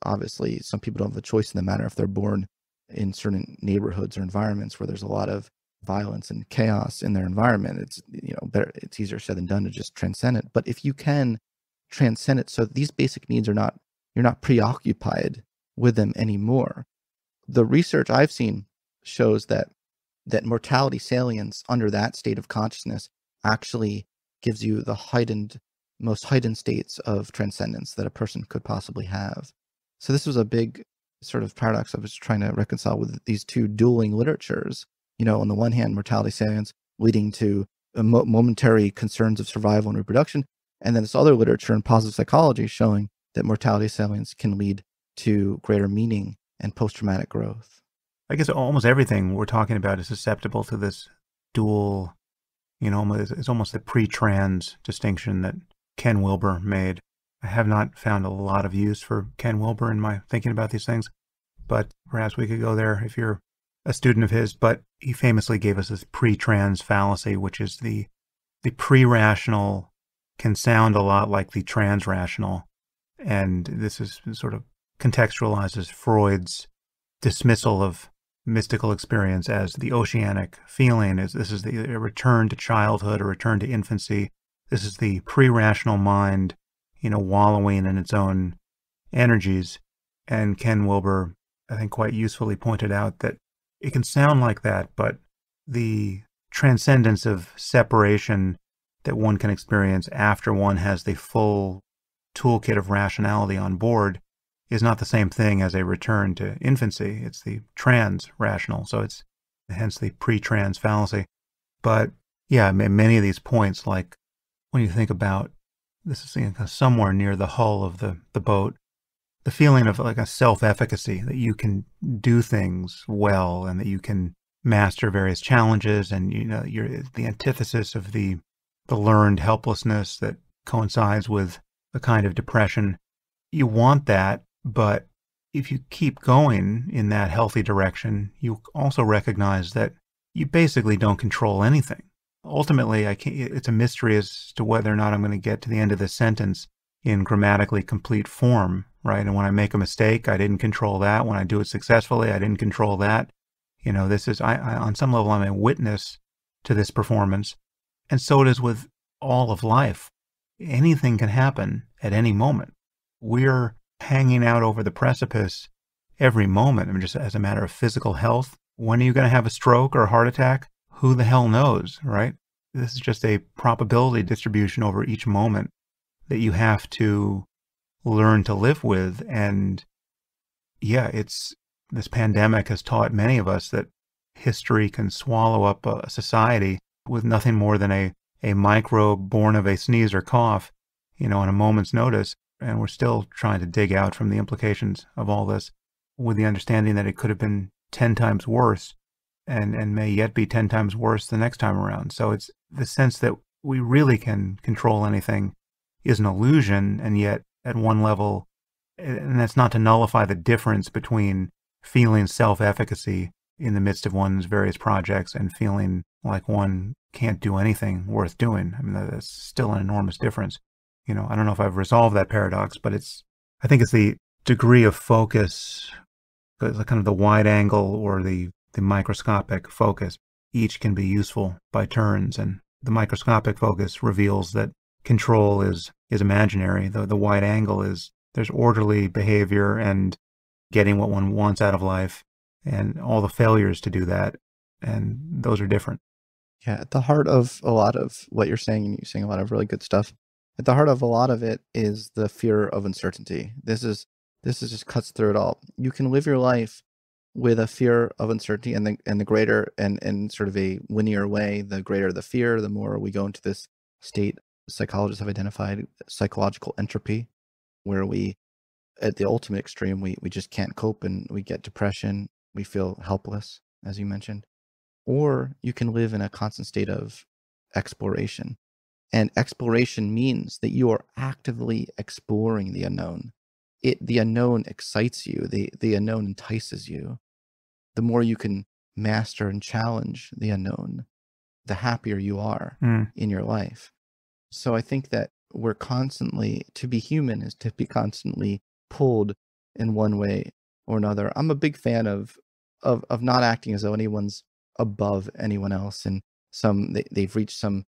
obviously some people don't have a choice in the matter if they're born in certain neighborhoods or environments where there's a lot of violence and chaos in their environment. It's you know better, it's easier said than done to just transcend it. But if you can transcend it, so these basic needs are not you're not preoccupied with them anymore. The research I've seen shows that that mortality salience under that state of consciousness actually gives you the heightened most heightened states of transcendence that a person could possibly have. So this was a big sort of paradox I was trying to reconcile with these two dueling literatures. You know, on the one hand, mortality salience leading to uh, momentary concerns of survival and reproduction, and then this other literature in positive psychology showing that mortality salience can lead to greater meaning and post traumatic growth. I guess almost everything we're talking about is susceptible to this dual, you know, it's almost the pre trans distinction that Ken Wilber made. I have not found a lot of use for Ken Wilber in my thinking about these things, but perhaps we could go there if you're a student of his. But he famously gave us this pre trans fallacy, which is the, the pre rational can sound a lot like the trans rational and this is sort of contextualizes Freud's dismissal of mystical experience as the oceanic feeling is this is the return to childhood a return to infancy this is the pre-rational mind you know, wallowing in its own energies. And Ken Wilber, I think, quite usefully pointed out that it can sound like that, but the transcendence of separation that one can experience after one has the full toolkit of rationality on board is not the same thing as a return to infancy. It's the trans rational. So it's hence the pre trans fallacy. But yeah, many of these points, like when you think about this is somewhere near the hull of the, the boat, the feeling of like a self efficacy that you can do things well and that you can master various challenges and you know you're the antithesis of the the learned helplessness that coincides with a kind of depression. You want that but if you keep going in that healthy direction you also recognize that you basically don't control anything ultimately i can't it's a mystery as to whether or not i'm going to get to the end of the sentence in grammatically complete form right and when i make a mistake i didn't control that when i do it successfully i didn't control that you know, this is, I, I, on some level, I'm a witness to this performance. And so it is with all of life. Anything can happen at any moment. We're hanging out over the precipice every moment. I mean, just as a matter of physical health. When are you going to have a stroke or a heart attack? Who the hell knows, right? This is just a probability distribution over each moment that you have to learn to live with. And yeah, it's this pandemic has taught many of us that history can swallow up a society with nothing more than a, a microbe born of a sneeze or cough, you know, on a moment's notice. And we're still trying to dig out from the implications of all this with the understanding that it could have been 10 times worse and, and may yet be 10 times worse the next time around. So it's the sense that we really can control anything is an illusion. And yet, at one level, and that's not to nullify the difference between feeling self efficacy in the midst of one's various projects and feeling like one can't do anything worth doing. I mean, that's still an enormous difference. You know, I don't know if I've resolved that paradox, but it's, I think it's the degree of focus, kind of the wide angle or the, the microscopic focus. Each can be useful by turns. And the microscopic focus reveals that control is, is imaginary. The, the wide angle is there's orderly behavior and getting what one wants out of life and all the failures to do that. And those are different. Yeah, at the heart of a lot of what you're saying, and you're saying a lot of really good stuff. At the heart of a lot of it is the fear of uncertainty. This is this is just cuts through it all. You can live your life with a fear of uncertainty, and the and the greater and in sort of a linear way, the greater the fear, the more we go into this state. Psychologists have identified psychological entropy, where we at the ultimate extreme, we, we just can't cope and we get depression. We feel helpless, as you mentioned. Or you can live in a constant state of exploration. And exploration means that you are actively exploring the unknown. It, the unknown excites you, the, the unknown entices you. The more you can master and challenge the unknown, the happier you are mm. in your life. So I think that we're constantly, to be human is to be constantly pulled in one way or another. I'm a big fan of of of not acting as though anyone's above anyone else and some they, they've reached some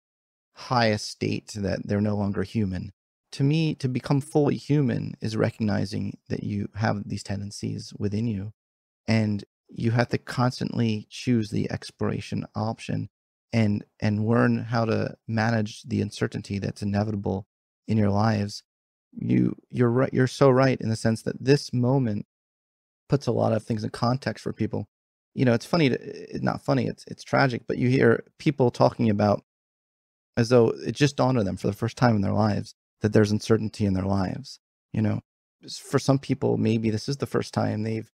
highest state that they're no longer human. To me, to become fully human is recognizing that you have these tendencies within you and you have to constantly choose the exploration option and and learn how to manage the uncertainty that's inevitable in your lives. You you're right you're so right in the sense that this moment puts a lot of things in context for people. You know it's funny to, not funny it's it's tragic but you hear people talking about as though it just dawned on them for the first time in their lives that there's uncertainty in their lives you know? For some people maybe this is the first time they've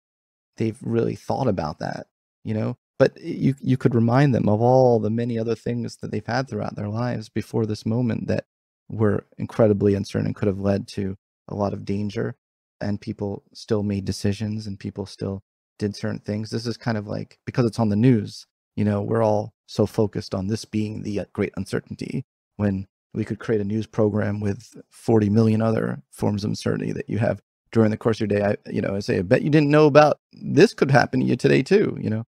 they've really thought about that you know? But you you could remind them of all the many other things that they've had throughout their lives before this moment that were incredibly uncertain and could have led to a lot of danger and people still made decisions and people still did certain things. This is kind of like because it's on the news you know we're all so focused on this being the uh, great uncertainty when we could create a news program with 40 million other forms of uncertainty that you have during the course of your day i you know i say i bet you didn't know about this could happen to you today too you know?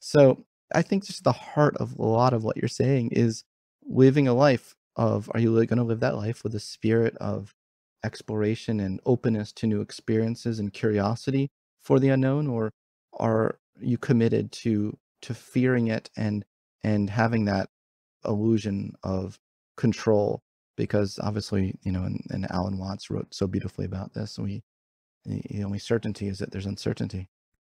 So i think just the heart of a lot of what you're saying is living a life of are you going to live that life with a spirit of exploration and openness to new experiences and curiosity for the unknown? Or are you committed to to fearing it and and having that illusion of control? Because obviously you know and, and alan watts wrote so beautifully about this we the only certainty is that there's uncertainty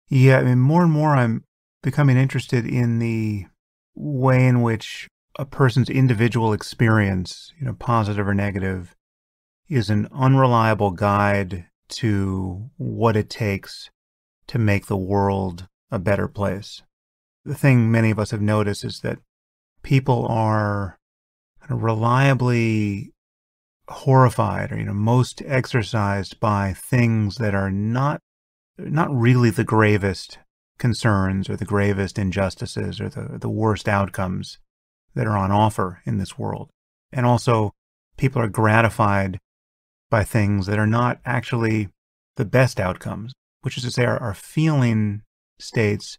yeah i mean more and more i'm becoming interested in the way in which a person's individual experience you know positive or negative is an unreliable guide to what it takes to make the world a better place. The thing many of us have noticed is that people are reliably horrified or you know most exercised by things that are not not really the gravest concerns or the gravest injustices or the the worst outcomes that are on offer in this world. And also people are gratified by things that are not actually the best outcomes, which is to say, our, our feeling states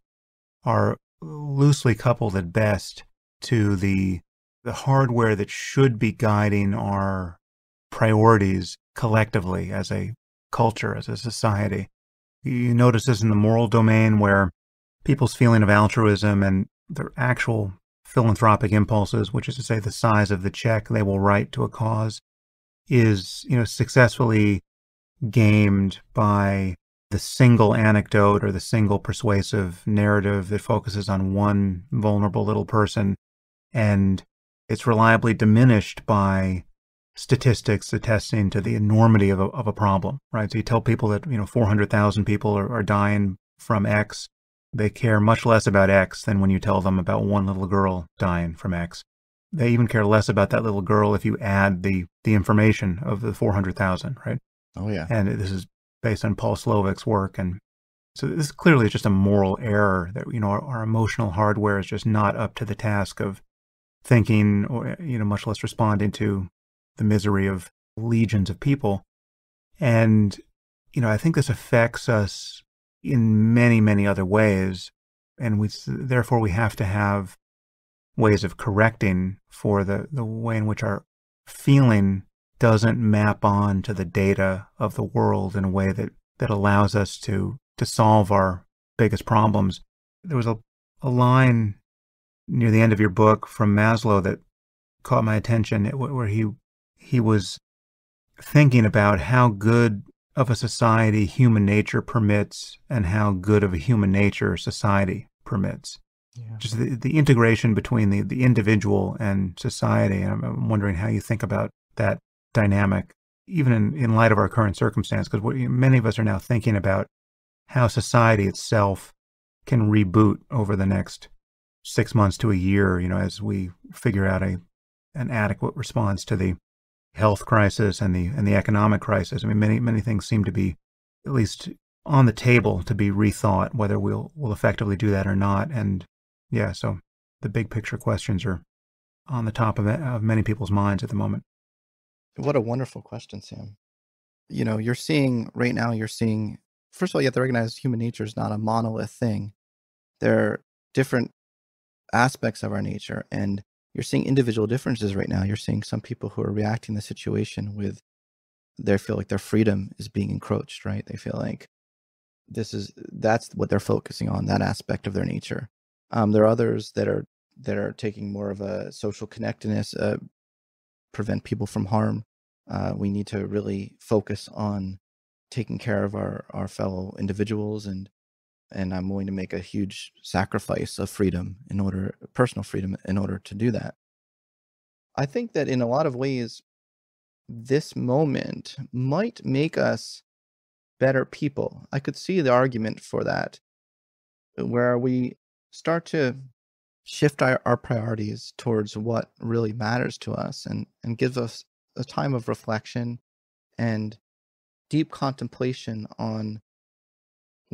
are loosely coupled at best to the the hardware that should be guiding our priorities collectively as a culture, as a society. You notice this in the moral domain where people's feeling of altruism and their actual philanthropic impulses, which is to say the size of the check they will write to a cause, is you know successfully gamed by the single anecdote or the single persuasive narrative that focuses on one vulnerable little person and it's reliably diminished by statistics attesting to the enormity of a, of a problem right so you tell people that you know 400,000 people are, are dying from x they care much less about x than when you tell them about one little girl dying from x they even care less about that little girl if you add the the information of the 400,000, right? Oh yeah. And this is based on Paul Slovic's work and so this clearly is just a moral error that you know our, our, emotional hardware is just not up to the task of thinking or you know much less responding to the misery of legions of people. And you know, I think this affects us in many many other ways and we therefore we have to have ways of correcting for the, the way in which our feeling doesn't map on to the data of the world in a way that, that allows us to, to solve our biggest problems. There was a, a line near the end of your book from Maslow that caught my attention where he, he was thinking about how good of a society human nature permits and how good of a human nature society permits. Yeah. Just the, the integration between the, the individual and society. I'm, I'm wondering how you think about that dynamic, even in, in light of our current circumstance, because many of us are now thinking about how society itself can reboot over the next six months to a year, you know, as we figure out a an adequate response to the health crisis and the and the economic crisis. I mean, many many things seem to be at least on the table to be rethought, whether we'll will effectively do that or not. And yeah, so the big picture questions are on the top of, of many people's minds at the moment. What a wonderful question, Sam. You know, you're seeing right now, you're seeing, first of all, you have to recognize human nature is not a monolith thing. There are different aspects of our nature, and you're seeing individual differences right now. You're seeing some people who are reacting to the situation with they feel like their freedom is being encroached, right? They feel like this is that's what they're focusing on, that aspect of their nature. Um, there are others that are that are taking more of a social connectedness, uh, prevent people from harm. Uh, we need to really focus on taking care of our our fellow individuals and and I'm willing to make a huge sacrifice of freedom in order personal freedom in order to do that. I think that in a lot of ways this moment might make us better people. I could see the argument for that where we start to shift our, our priorities towards what really matters to us and, and gives us a time of reflection and deep contemplation on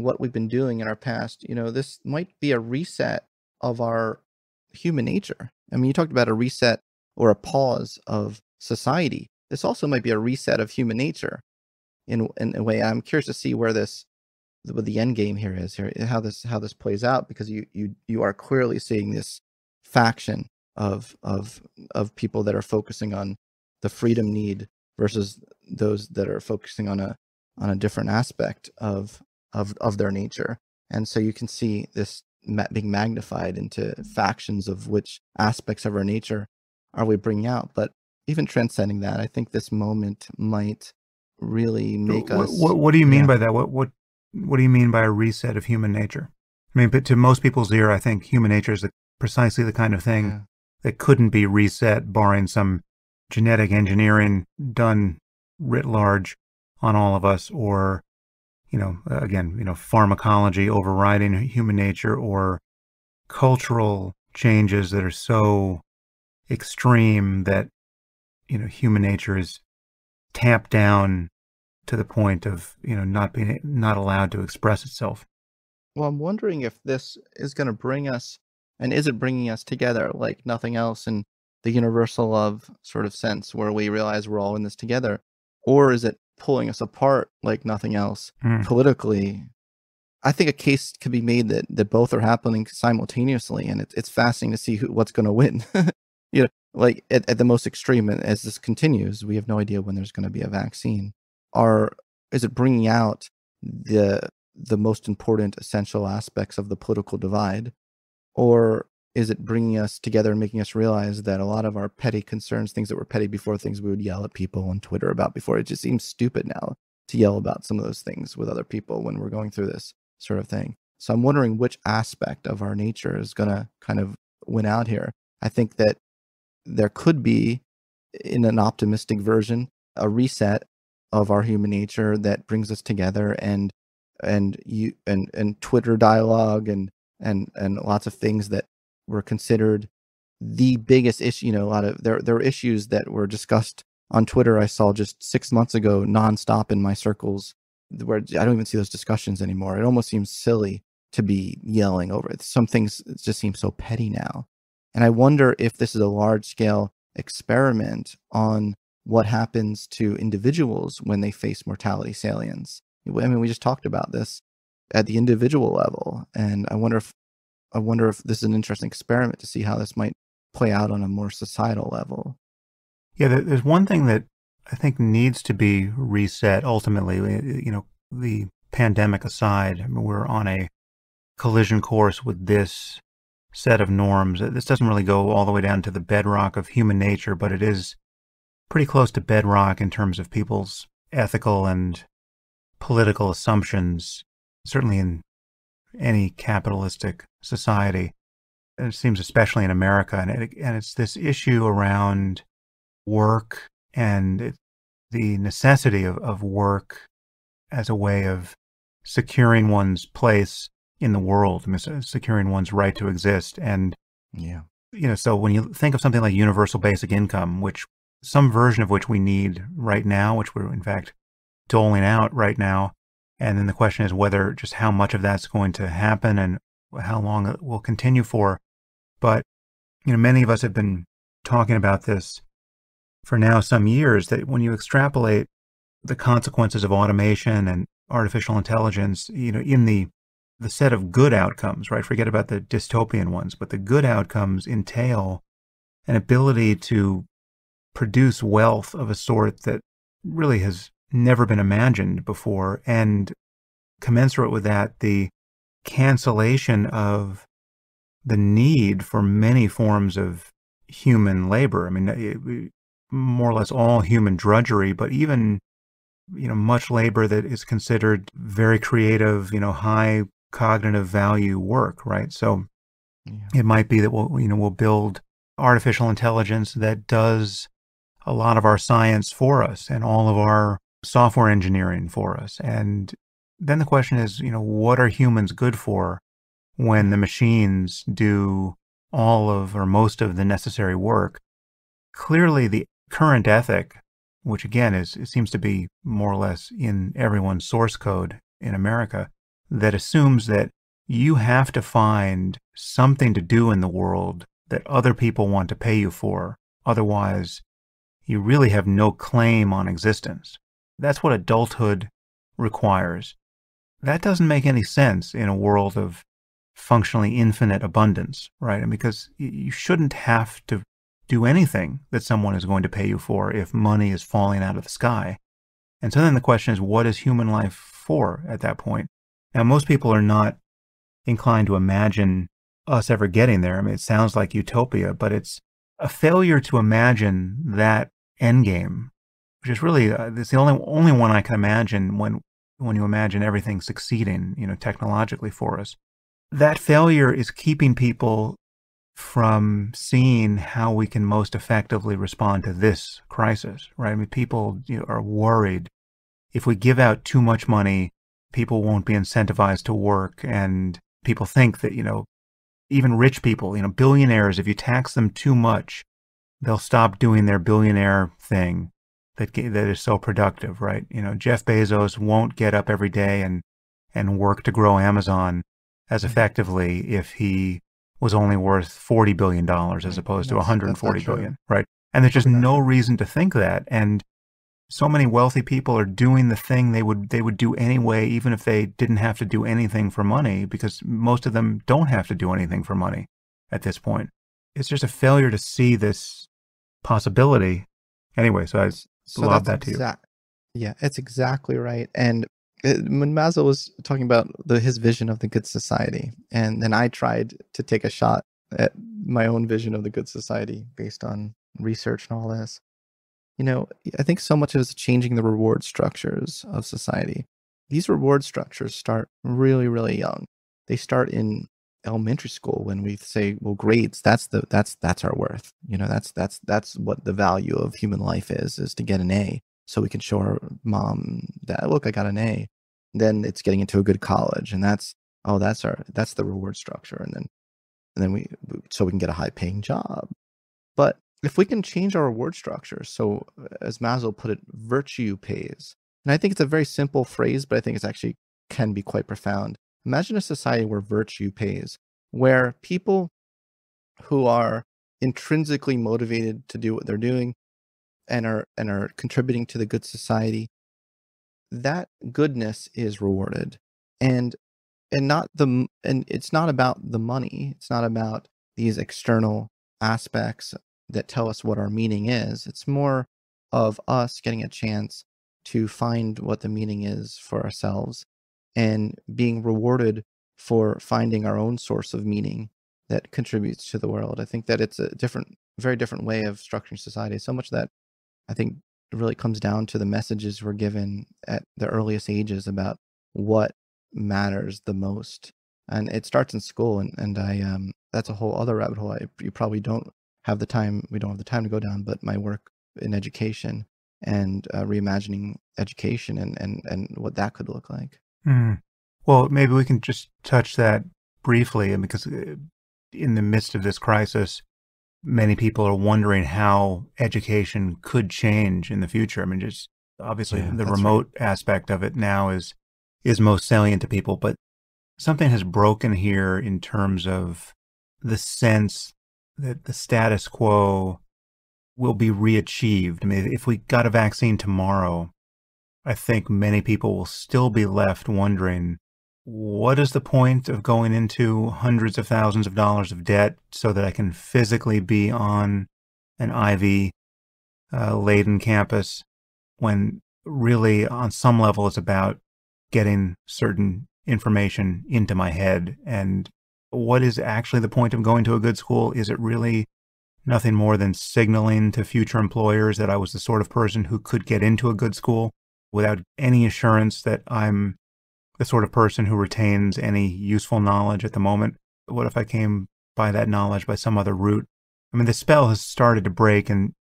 what we've been doing in our past. You know, this might be a reset of our human nature. I mean, you talked about a reset or a pause of society. This also might be a reset of human nature in, in a way. I'm curious to see where this what the end game here is here how this how this plays out because you you you are clearly seeing this faction of of of people that are focusing on the freedom need versus those that are focusing on a on a different aspect of of of their nature. And so you can see this being magnified into factions of which aspects of our nature are we bringing out. But even transcending that, I think this moment might really make what, us. What, what do you mean yeah. by that? What what what do you mean by a reset of human nature? I mean, but to most people's ear, I think human nature is the, precisely the kind of thing yeah. that couldn't be reset, barring some genetic engineering done writ large on all of us, or you know, uh, again, you know, pharmacology overriding human nature, or cultural changes that are so extreme that you know human nature is tamped down to the point of you know not being not allowed to express itself. Well, I'm wondering if this is going to bring us, and is it bringing us together like nothing else in the universal love sort of sense, where we realize we're all in this together, or is it pulling us apart like nothing else mm. politically? I think a case could be made that that both are happening simultaneously, and it's it's fascinating to see who, what's going to win. [laughs] you know, like at, at the most extreme, as this continues, we have no idea when there's going to be a vaccine. Are is it bringing out the the most important essential aspects of the political divide, or is it bringing us together and making us realize that a lot of our petty concerns, things that were petty before, things we would yell at people on Twitter about before, it just seems stupid now to yell about some of those things with other people when we're going through this sort of thing. So I'm wondering which aspect of our nature is going to kind of win out here. I think that there could be, in an optimistic version, a reset of our human nature that brings us together and and you and and Twitter dialogue and and and lots of things that were considered the biggest issue. You know, a lot of there there were issues that were discussed on Twitter. I saw just six months ago, nonstop in my circles, where I don't even see those discussions anymore. It almost seems silly to be yelling over it. Some things just seem so petty now. And I wonder if this is a large scale experiment on what happens to individuals when they face mortality salience. I mean, we just talked about this at the individual level, and I wonder if I wonder if this is an interesting experiment to see how this might play out on a more societal level. Yeah, there's one thing that I think needs to be reset ultimately. Eh, eh, you know, the pandemic aside, I mean, we're on a collision course with this set of norms. This doesn't really go all the way down to the bedrock of human nature, but it is pretty close to bedrock in terms of people's ethical and political assumptions, certainly in any capitalistic society. And it seems especially in America. And, it, and it's this issue around work and it, the necessity of, of work as a way of securing one's place in the world, securing one's right to exist. And, yeah, you know, so when you think of something like universal basic income, which some version of which we need right now, which we're in fact doling out right now. And then the question is whether just how much of that's going to happen and how long it will continue for. But, you know, many of us have been talking about this for now some years that when you extrapolate the consequences of automation and artificial intelligence, you know, in the the set of good outcomes, right? Forget about the dystopian ones, but the good outcomes entail an ability to produce wealth of a sort that really has never been imagined before. And commensurate with that, the cancellation of the need for many forms of human labor. I mean, eh, eh, more or less all human drudgery, but even you know much labor that is considered very creative, you know, high cognitive value work, right? So yeah. it might be that we'll, you know, we'll build artificial intelligence that does a lot of our science for us and all of our software engineering for us. And then the question is, you know, what are humans good for when the machines do all of or most of the necessary work? Clearly, the current ethic, which again is it seems to be more or less in everyone's source code in America, that assumes that you have to find something to do in the world that other people want to pay you for. Otherwise, you really have no claim on existence. That's what adulthood requires. That doesn't make any sense in a world of functionally infinite abundance, right? And because you shouldn't have to do anything that someone is going to pay you for if money is falling out of the sky. And so then the question is, what is human life for at that point? Now, most people are not inclined to imagine us ever getting there. I mean, it sounds like utopia, but it's a failure to imagine that end game, which is really uh, it's the only only one I can imagine when when you imagine everything succeeding, you know, technologically for us. That failure is keeping people from seeing how we can most effectively respond to this crisis, right? I mean, people you know, are worried if we give out too much money, people won't be incentivized to work, and people think that you know even rich people, you know, billionaires, if you tax them too much, they'll stop doing their billionaire thing that that is so productive, right? You know, Jeff Bezos won't get up every day and and work to grow Amazon as mm-hmm. effectively if he was only worth forty billion dollars as opposed to one hundred forty billion, right? And there's just no reason to think that. And so many wealthy people are doing the thing they would they would do anyway even if they didn't have to do anything for money because most of them don't have to do anything for money at this point it's just a failure to see this possibility anyway so i so love that too. you yeah it's exactly right and it, when Maslow was talking about the, his vision of the good society, and then I tried to take a shot at my own vision of the good society based on research and all this you know, I think so much of it is changing the reward structures of society. These reward structures start really, really young. They start in elementary school when we say, well, grades, that's the that's that's our worth. You know, that's that's that's what the value of human life is, is to get an A. So we can show our mom that look, I got an A. Then it's getting into a good college. And that's oh, that's our that's the reward structure. And then and then we so we can get a high paying job. But if we can change our reward structure, so uh, as Maslow put it, virtue pays. And I think it's a very simple phrase, but I think it's actually can be quite profound. Imagine a society where virtue pays, where people who are intrinsically motivated to do what they're doing and are and are contributing to the good society, that goodness is rewarded. And and not the and it's not about the money. It's not about these external aspects that tell us what our meaning is. It's more of us getting a chance to find what the meaning is for ourselves and being rewarded for finding our own source of meaning that contributes to the world. I think that it's a different, very different way of structuring society. So much that I think really comes down to the messages we're given at the earliest ages about what matters the most. And it starts in school, and, and I um, that's a whole other rabbit hole. I, you probably don't have the time we don't have the time to go down but my work in education and uh, reimagining education and, and and what that could look like mm. well maybe we can just touch that briefly because uh, in the midst of this crisis many people are wondering how education could change in the future i mean just obviously yeah, the remote right. aspect of it now is is most salient to people but something has broken here in terms of the sense that the status quo will be reachieved. I mean, if we got a vaccine tomorrow, I think many people will still be left wondering what is the point of going into hundreds of thousands of dollars of debt so that I can physically be on an Ivy uh, laden campus when really on some level it's about getting certain information into my head and what is actually the point of going to a good school? Is it really nothing more than signaling to future employers that I was the sort of person who could get into a good school without any assurance that I'm the sort of person who retains any useful knowledge at the moment? What if I came by that knowledge by some other route? I mean, the spell has started to break in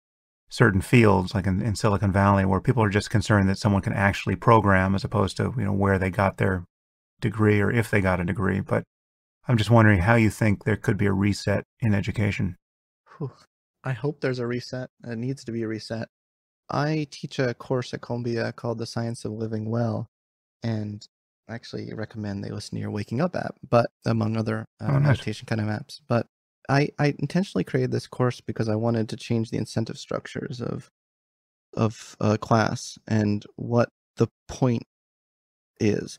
certain fields, like in, in Silicon Valley, where people are just concerned that someone can actually program as opposed to, you know, where they got their degree or if they got a degree. But I'm just wondering how you think there could be a reset in education. I hope there's a reset. It needs to be a reset. I teach a course at Columbia called The Science of Living Well, and I actually recommend they listen to your Waking Up app, but among other uh, oh, nice. meditation kind of apps. But I, I intentionally created this course because I wanted to change the incentive structures of of a class and what the point is.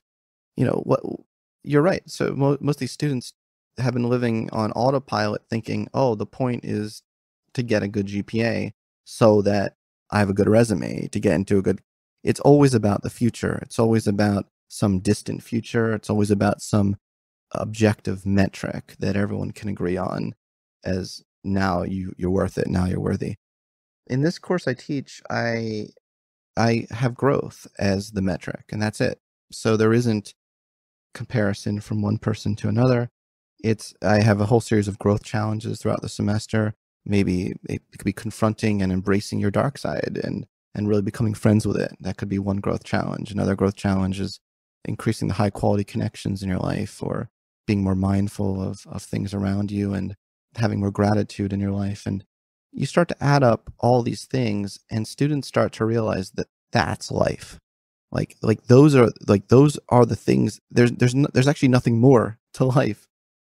You know what you're right. So mo- most of these students have been living on autopilot, thinking, "Oh, the point is to get a good GPA so that I have a good resume to get into a good." it's always about the future. It's always about some distant future. It's always about some objective metric that everyone can agree on as now you you're worth it now you're worthy in this course i teach i i have growth as the metric and that's it so there isn't comparison from one person to another it's i have a whole series of growth challenges throughout the semester maybe it could be confronting and embracing your dark side and and really becoming friends with it. That could be one growth challenge. Another growth challenge is increasing the high quality connections in your life or being more mindful of of things around you and having more gratitude in your life. And you start to add up all these things and students start to realize that that's life. Like like those are like those are the things. There's there's no, there's actually nothing more to life.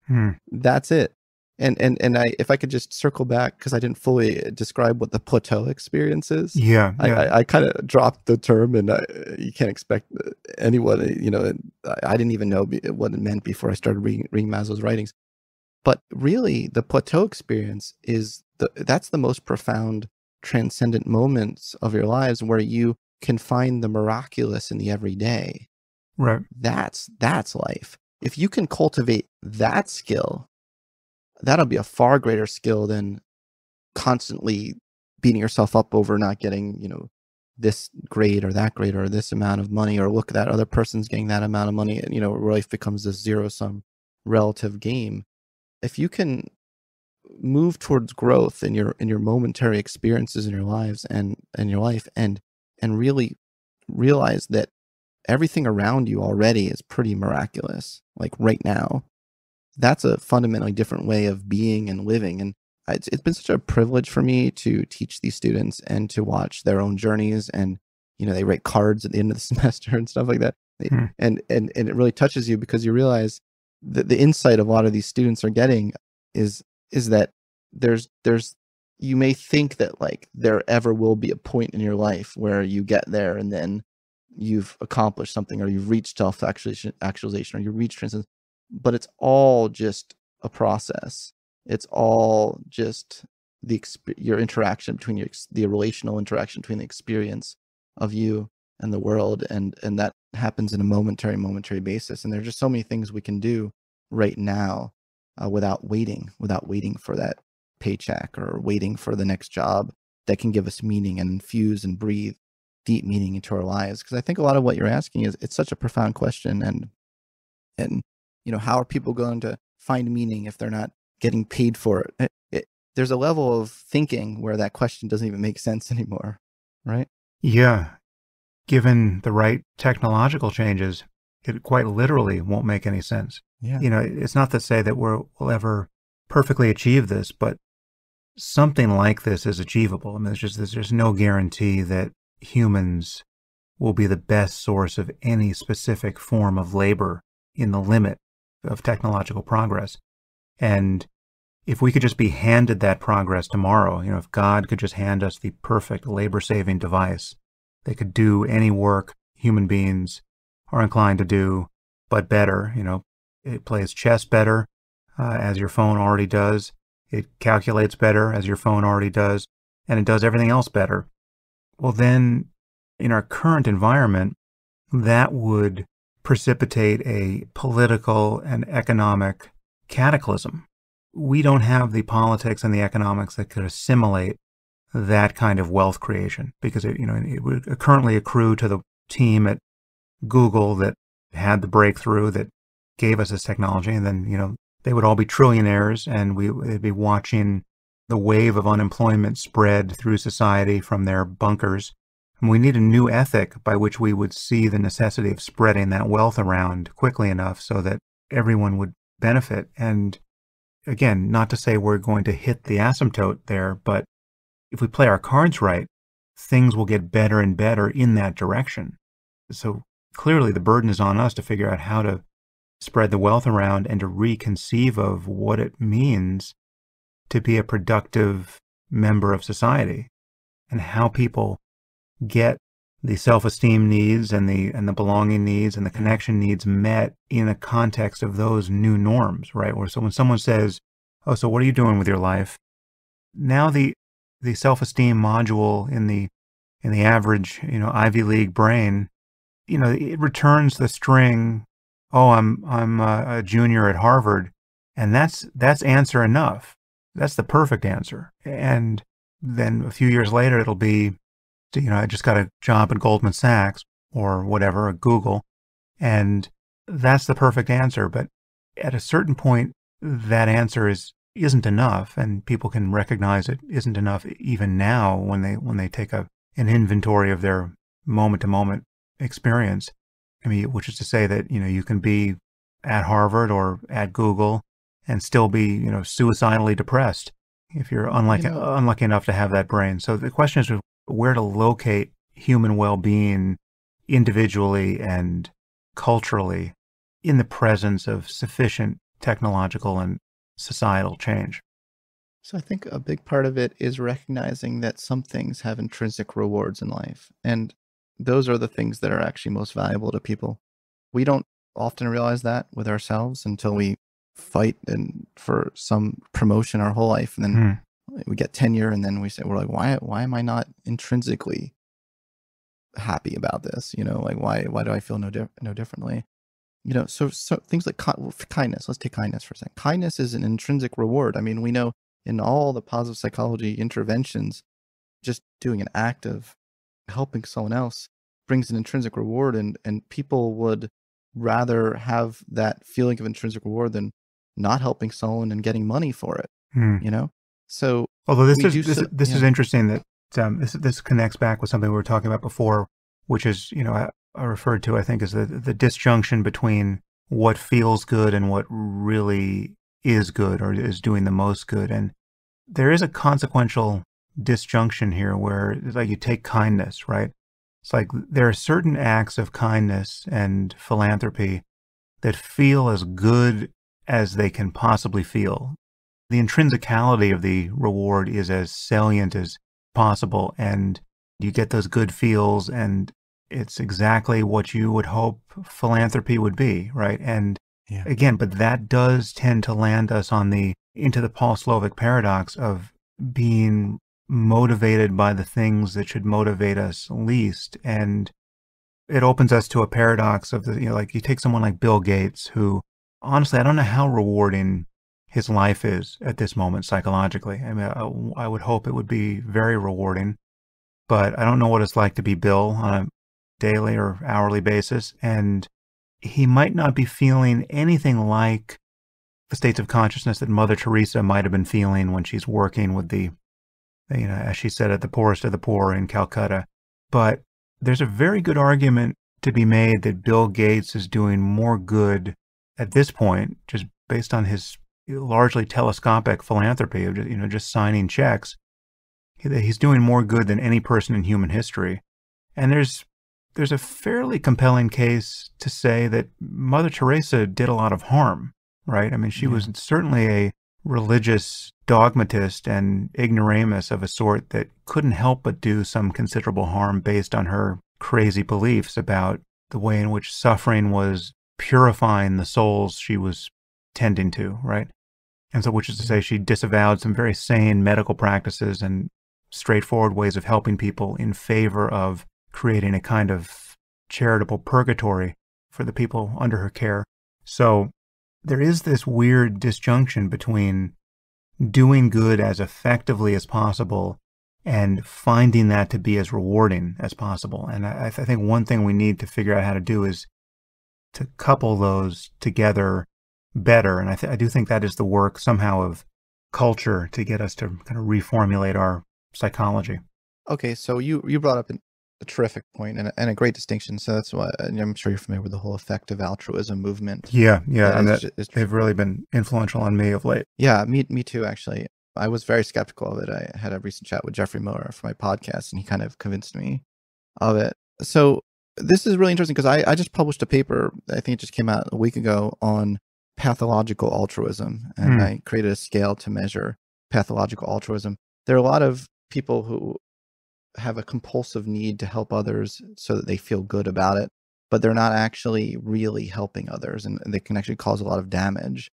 Hmm. that's it and and and i if i could just circle back because i didn't fully describe what the plateau experience is Yeah, I, yeah. I, I kind of dropped the term, and I, you can't expect anyone. You know, I, I didn't even know what it meant before I started reading, reading Maslow's writings. But really, the plateau experience is the that's the most profound, transcendent moments of your lives where you can find the miraculous in the everyday. right. That's that's life. If you can cultivate that skill, that'll be a far greater skill than constantly beating yourself up over not getting, you know, this grade or that grade or this amount of money or look that other person's getting that amount of money and you know life becomes this zero sum relative game. If you can move towards growth in your in your momentary experiences in your lives and in your life and and really realize that everything around you already is pretty miraculous like right now that's a fundamentally different way of being and living and it's, it's been such a privilege for me to teach these students and to watch their own journeys and you know they write cards at the end of the [laughs] semester and stuff like that Hmm. and and and it really touches you because you realize that the insight a lot of these students are getting is is that there's there's you may think that like there ever will be a point in your life where you get there and then you've accomplished something or you've reached self actualization actualization or you reach transcendence but it's all just a process. It's all just the your interaction between your the relational interaction between the experience of you and the world and and that happens in a momentary momentary basis. And there's just so many things we can do right now uh, without waiting without waiting for that paycheck or waiting for the next job that can give us meaning and infuse and breathe deep meaning into our lives. Because i think a lot of what you're asking is it's such a profound question and and you know how are people going to find meaning if they're not getting paid for it, it, it there's a level of thinking where that question doesn't even make sense [laughs] anymore right Yeah. Given the right technological changes, it quite literally won't make any sense. yeah You know, it's not to say that we're, we'll ever perfectly achieve this, but something like this is achievable. I mean, there's just there's just no guarantee that humans will be the best source of any specific form of labor in the limit of technological progress. And if we could just be handed that progress tomorrow, you know, if God could just hand us the perfect labor saving device that could do any work human beings are inclined to do, but better, you know, it plays chess better, uh, as your phone already does. It calculates better, as your phone already does, and it does everything else better. Well, then, in our current environment, that would precipitate a political and economic cataclysm. We don't have the politics and the economics that could assimilate that kind of wealth creation because it, you know, it would currently accrue to the team at Google that had the breakthrough that gave us this technology, and then you know they would all be trillionaires, and we would be watching the wave of unemployment spread through society from their bunkers. And we need a new ethic by which we would see the necessity of spreading that wealth around quickly enough so that everyone would benefit. And again, not to say we're going to hit the asymptote there, but if we play our cards right, things will get better and better in that direction. So clearly the burden is on us to figure out how to spread the wealth around and to reconceive of what it means to be a productive member of society and how people get the self-esteem needs and the and the belonging needs and the connection needs met in a context of those new norms right where so when someone says oh so what are you doing with your life now the the self-esteem module in the in the average, you know, Ivy League brain, you know, it returns the string, "Oh, I'm I'm a, a junior at Harvard," and that's that's answer enough. That's the perfect answer. And then a few years later, it'll be, you know, I just got a job at Goldman Sachs or whatever, at Google, and that's the perfect answer. But at a certain point, that answer is isn't enough, and people can recognize it isn't enough even now when they when they take a an inventory of their moment to moment experience. I mean, which is to say that you know you can be at Harvard or at Google and still be you know suicidally depressed if you're unlucky you know, unlucky enough to have that brain. So the question is where to locate human well-being individually and culturally in the presence of sufficient technological and societal change. So I think a big part of it is recognizing that some things have intrinsic rewards in life. And those are the things that are actually most valuable to people. We don't often realize that with ourselves until we fight and for some promotion our whole life and then mm. We get tenure and then we say we're like why why am I not intrinsically happy about this? You know like why why do I feel no di- no differently? You know so so things like kindness let's take kindness for a second. Kindness is an intrinsic reward. I mean we know in all the positive psychology interventions just doing an act of helping someone else brings an intrinsic reward and and people would rather have that feeling of intrinsic reward than not helping someone and getting money for it hmm. you know so although this is this, so, this yeah. is interesting that um, this this connects back with something we were talking about before which is you know I referred to, I think, as the, the disjunction between what feels good and what really is good or is doing the most good. And there is a consequential disjunction here where like you take kindness, right? It's like there are certain acts of kindness and philanthropy that feel as good as they can possibly feel. The intrinsicality of the reward is as salient as possible, and you get those good feels, and it's exactly what you would hope philanthropy would be, right? And yeah. again, but that does tend to land us on the into the Paul Slovic paradox of being motivated by the things that should motivate us least. And it opens us to a paradox of the, you know, like you take someone like Bill Gates, who honestly, I don't know how rewarding his life is at this moment psychologically. I mean, I, I would hope it would be very rewarding, but I don't know what it's like to be Bill on a daily or hourly basis. And he might not be feeling anything like the states of consciousness that Mother Teresa might have been feeling when she's working with the, you know, as she said, at the poorest of the poor in Calcutta. But there's a very good argument to be made that Bill Gates is doing more good at this point, just based on his largely telescopic philanthropy of you know just signing checks. He's doing more good than any person in human history. And there's there's a fairly compelling case to say that Mother Teresa did a lot of harm, right? I mean, she yeah. was certainly a religious dogmatist and ignoramus of a sort that couldn't help but do some considerable harm based on her crazy beliefs about the way in which suffering was purifying the souls she was tending to, right? And so, which is to say, mm-hmm. she disavowed some very sane medical practices and straightforward ways of helping people in favor of creating a kind of charitable purgatory for the people under her care. So there is this weird disjunction between doing good as effectively as possible and finding that to be as rewarding as possible. And I, I think one thing we need to figure out how to do is to couple those together better. And I, th- I do think that is the work somehow of culture to get us to kind of reformulate our psychology. Okay, so you you brought up an a terrific point and a, and a great distinction. So that's why I'm sure you're familiar with the whole effective altruism movement. Yeah, yeah, and that, just, they've really been influential on me of late. Yeah, me, me too. Actually, I was very skeptical of it. I had a recent chat with Geoffrey Miller for my podcast, and he kind of convinced me of it. So this is really interesting because I, I just published a paper. I think it just came out a week ago on pathological altruism, and hmm. I created a scale to measure pathological altruism. There are a lot of people who have a compulsive need to help others so that they feel good about it, but they're not actually really helping others. And they can actually cause a lot of damage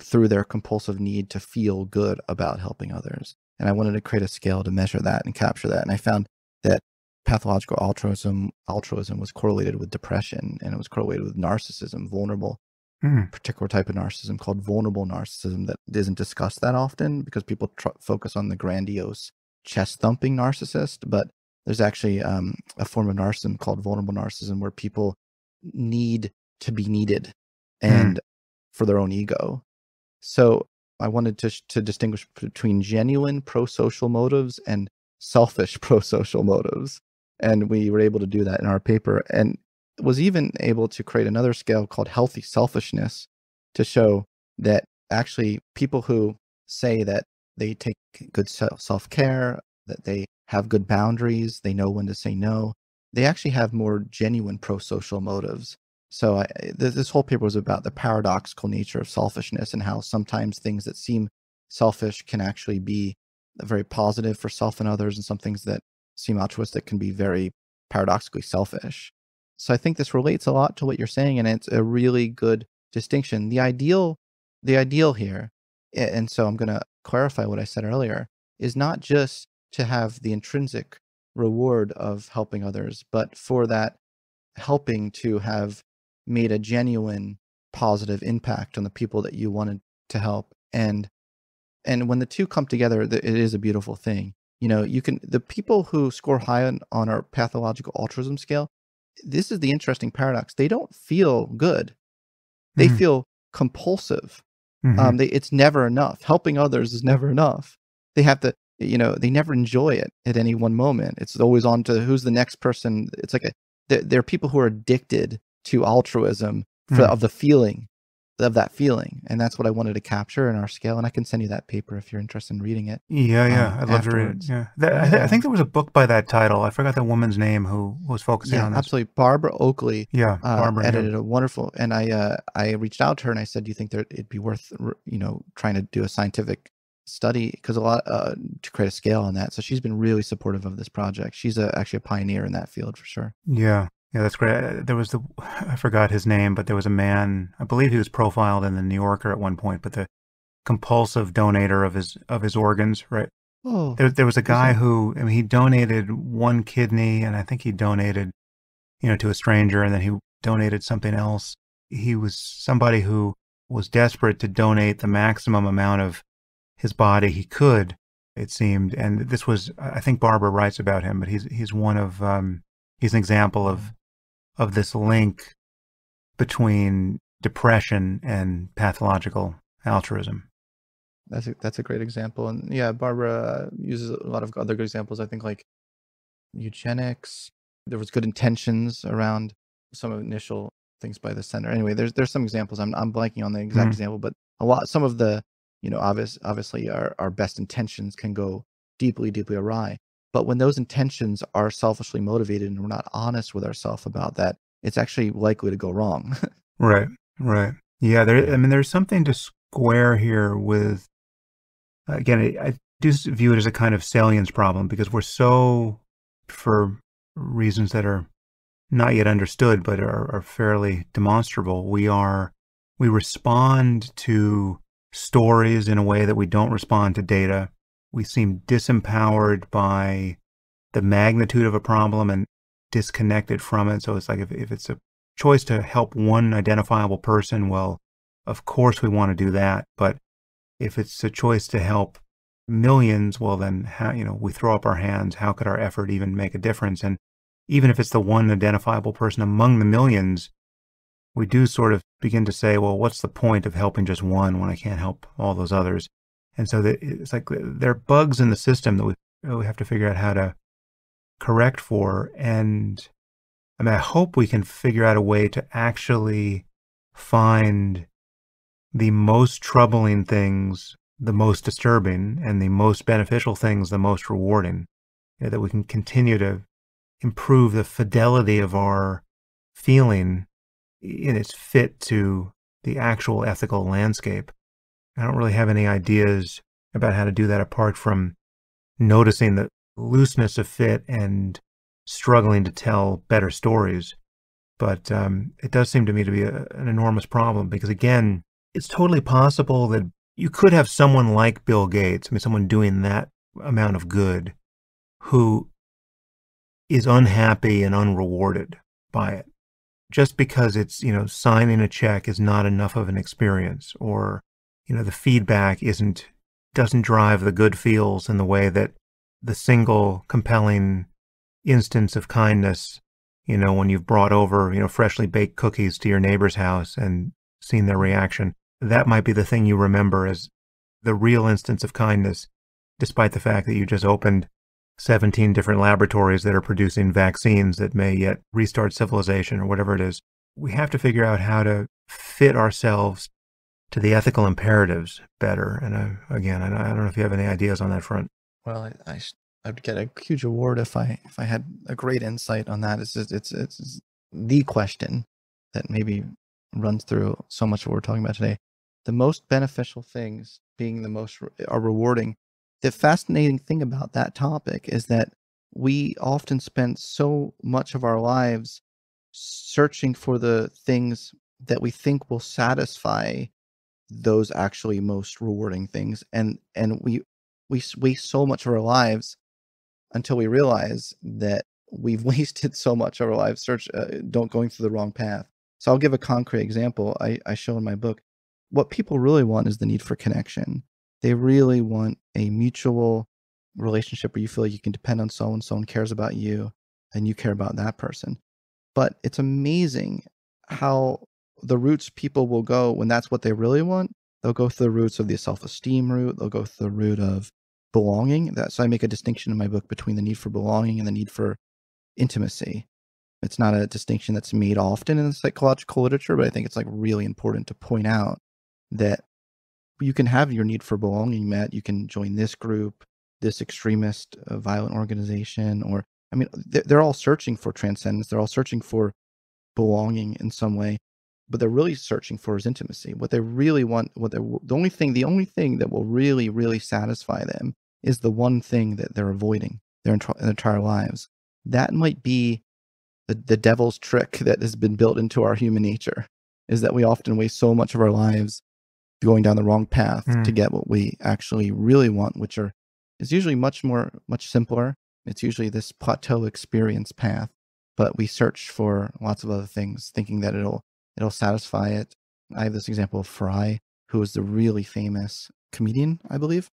through their compulsive need to feel good about helping others. And I wanted to create a scale to measure that and capture that. And I found that pathological altruism altruism was correlated with depression and it was correlated with narcissism, vulnerable Mm. particular type of narcissism called vulnerable narcissism that isn't discussed that often because people tr- focus on the grandiose chest thumping narcissist, but there's actually um, a form of narcissism called vulnerable narcissism where people need to be needed and for their own ego. So I wanted to to distinguish between genuine pro-social motives and selfish [laughs] pro-social motives, and we were able to do that in our paper, and was even able to create another scale called healthy selfishness to show that actually people who say that they take good self care, that they have good boundaries, they know when to say no, they actually have more genuine pro-social motives. So I, this whole paper was about the paradoxical nature of selfishness and how sometimes things that seem selfish can actually be very positive for self and others, and some things that seem altruistic can be very paradoxically selfish. So I think this relates a lot to what you're saying, and it's a really good distinction. The ideal, the ideal here, and so I'm going to clarify what I said earlier, is not just to have the intrinsic reward of helping others, but for that helping to have made a genuine positive impact on the people that you wanted to help and and when the two come together it is a beautiful thing you know you can the people who score high on, on our pathological altruism scale this is the interesting paradox they don't feel good. They Mhm. feel compulsive. Mhm. um they it's never enough. Helping others is never enough. They have to you know they never enjoy it at any one moment. It's always on to who's the next person. It's like a there, there are people who are addicted to altruism for, Mm. of the feeling of that feeling and that's what i wanted to capture in our scale and i can send you that paper if you're interested in reading it yeah, yeah. um, I'd love to read it. Yeah. That, I, th- I think there was a book by that title. I forgot the woman's name who was focusing yeah on this. absolutely barbara oakley Yeah, uh, Barbara. yeah. edited a wonderful and i uh, i reached out to her and i said do you think that it'd be worth you know trying to do a scientific study because a lot uh, to create a scale on that so she's been really supportive of this project she's a, actually a pioneer in that field for sure Yeah, yeah, that's great. Uh, There was the I forgot his name, but there was a man. I believe he was profiled in the New Yorker at one point, but the compulsive donator of his of his organs, right? oh There, there was a guy who I mean, he donated one kidney, and I think he donated, you know, to a stranger, and then he donated something else. He was somebody who was desperate to donate the maximum amount of his body he could. It seemed, and this was I think Barbara writes about him, but he's he's one of um, he's an example of of this link between depression and pathological altruism. That's a, that's a great example, and yeah, Barbara uh, uses a lot of other good examples. I think like eugenics. There was good intentions around some initial things by the center. Anyway, there's there's some examples. I'm I'm blanking on the exact Mhm. example, but a lot some of the you know obvious obviously our our best intentions can go deeply deeply awry. But when those intentions are selfishly motivated and we're not honest with ourselves about that, it's actually likely to go wrong. [laughs] Right, right. Yeah, there. I mean, there's something to square here with. Again, I, I do view it as a kind of salience problem because we're so, for reasons that are not yet understood but are, are fairly demonstrable, we are we respond to stories in a way that we don't respond to data. We seem disempowered by the magnitude of a problem and disconnected from it. So it's like if, if it's a choice to help one identifiable person, well, of course we want to do that. But if it's a choice to help millions, well, then how, you know, we throw up our hands. How could our effort even make a difference? And even if it's the one identifiable person among the millions, we do sort of begin to say, well, what's the point of helping just one when I can't help all those others? And so that it's like there are bugs in the system that we, we have to figure out how to correct for. And I mean, I hope we can figure out a way to actually find the most troubling things the most disturbing and the most beneficial things the most rewarding. Yeah, that we can continue to improve the fidelity of our feeling in its fit to the actual ethical landscape. I don't really have any ideas about how to do that apart from noticing the looseness of fit and struggling to tell better stories. But um, it does seem to me to be a, an enormous problem because, again, it's totally possible that you could have someone like Bill Gates, I mean, someone doing that amount of good, who is unhappy and unrewarded by it. Just because it's, you know, signing a check is not enough of an experience or, you know, the feedback isn't, doesn't drive the good feels in the way that the single compelling instance of kindness, you know, when you've brought over, you know, freshly baked cookies to your neighbor's house and seen their reaction, that might be the thing you remember as the real instance of kindness, despite the fact that you just opened 17 different laboratories that are producing vaccines that may yet restart civilization or whatever it is. We have to figure out how to fit ourselves to the ethical imperatives better. And uh, I, again, I don't know if you have any ideas on that front. Well, I, I I'd get a huge award if I if I had a great insight on that. It's just, it's it's the question that maybe runs through so much of what we're talking about today. The most beneficial things being the most are rewarding. The fascinating thing about that topic is that we often spend so much of our lives searching for the things that we think will satisfy those actually most rewarding things and and we we waste so much of our lives until we realize that we've [laughs] wasted so much of our lives search uh, don't going through the wrong path. So i'll give a concrete example I, I show in my book what people really want is the need for connection. They really want a mutual relationship where you feel like you can depend on someone someone cares about you and you care about that person. But it's amazing how the routes people will go when that's what they really want they'll go through the roots of the self-esteem route they'll go through the route of belonging. That so I make a distinction in my book between the need for belonging and the need for intimacy. It's not a distinction that's made often in the psychological literature, but I think it's like really important to point out that you can have your need for belonging met. You can join this group, this extremist uh, violent organization, or I mean, they're all searching for transcendence. They're all searching for belonging in some way, but they're really searching for is intimacy. What they really want, what they the only thing, the only thing that will really, really satisfy them is the one thing that they're avoiding their, their entire lives. That might be the, the devil's trick that has been built into our human nature is that we often waste so much of our lives going down the wrong path mm. to get what we actually really want, which are is usually much more much simpler. It's usually this plateau experience path, but we search for lots of other things, thinking that it'll it'll satisfy it. I have this example of Fry, who was the really famous comedian, I believe,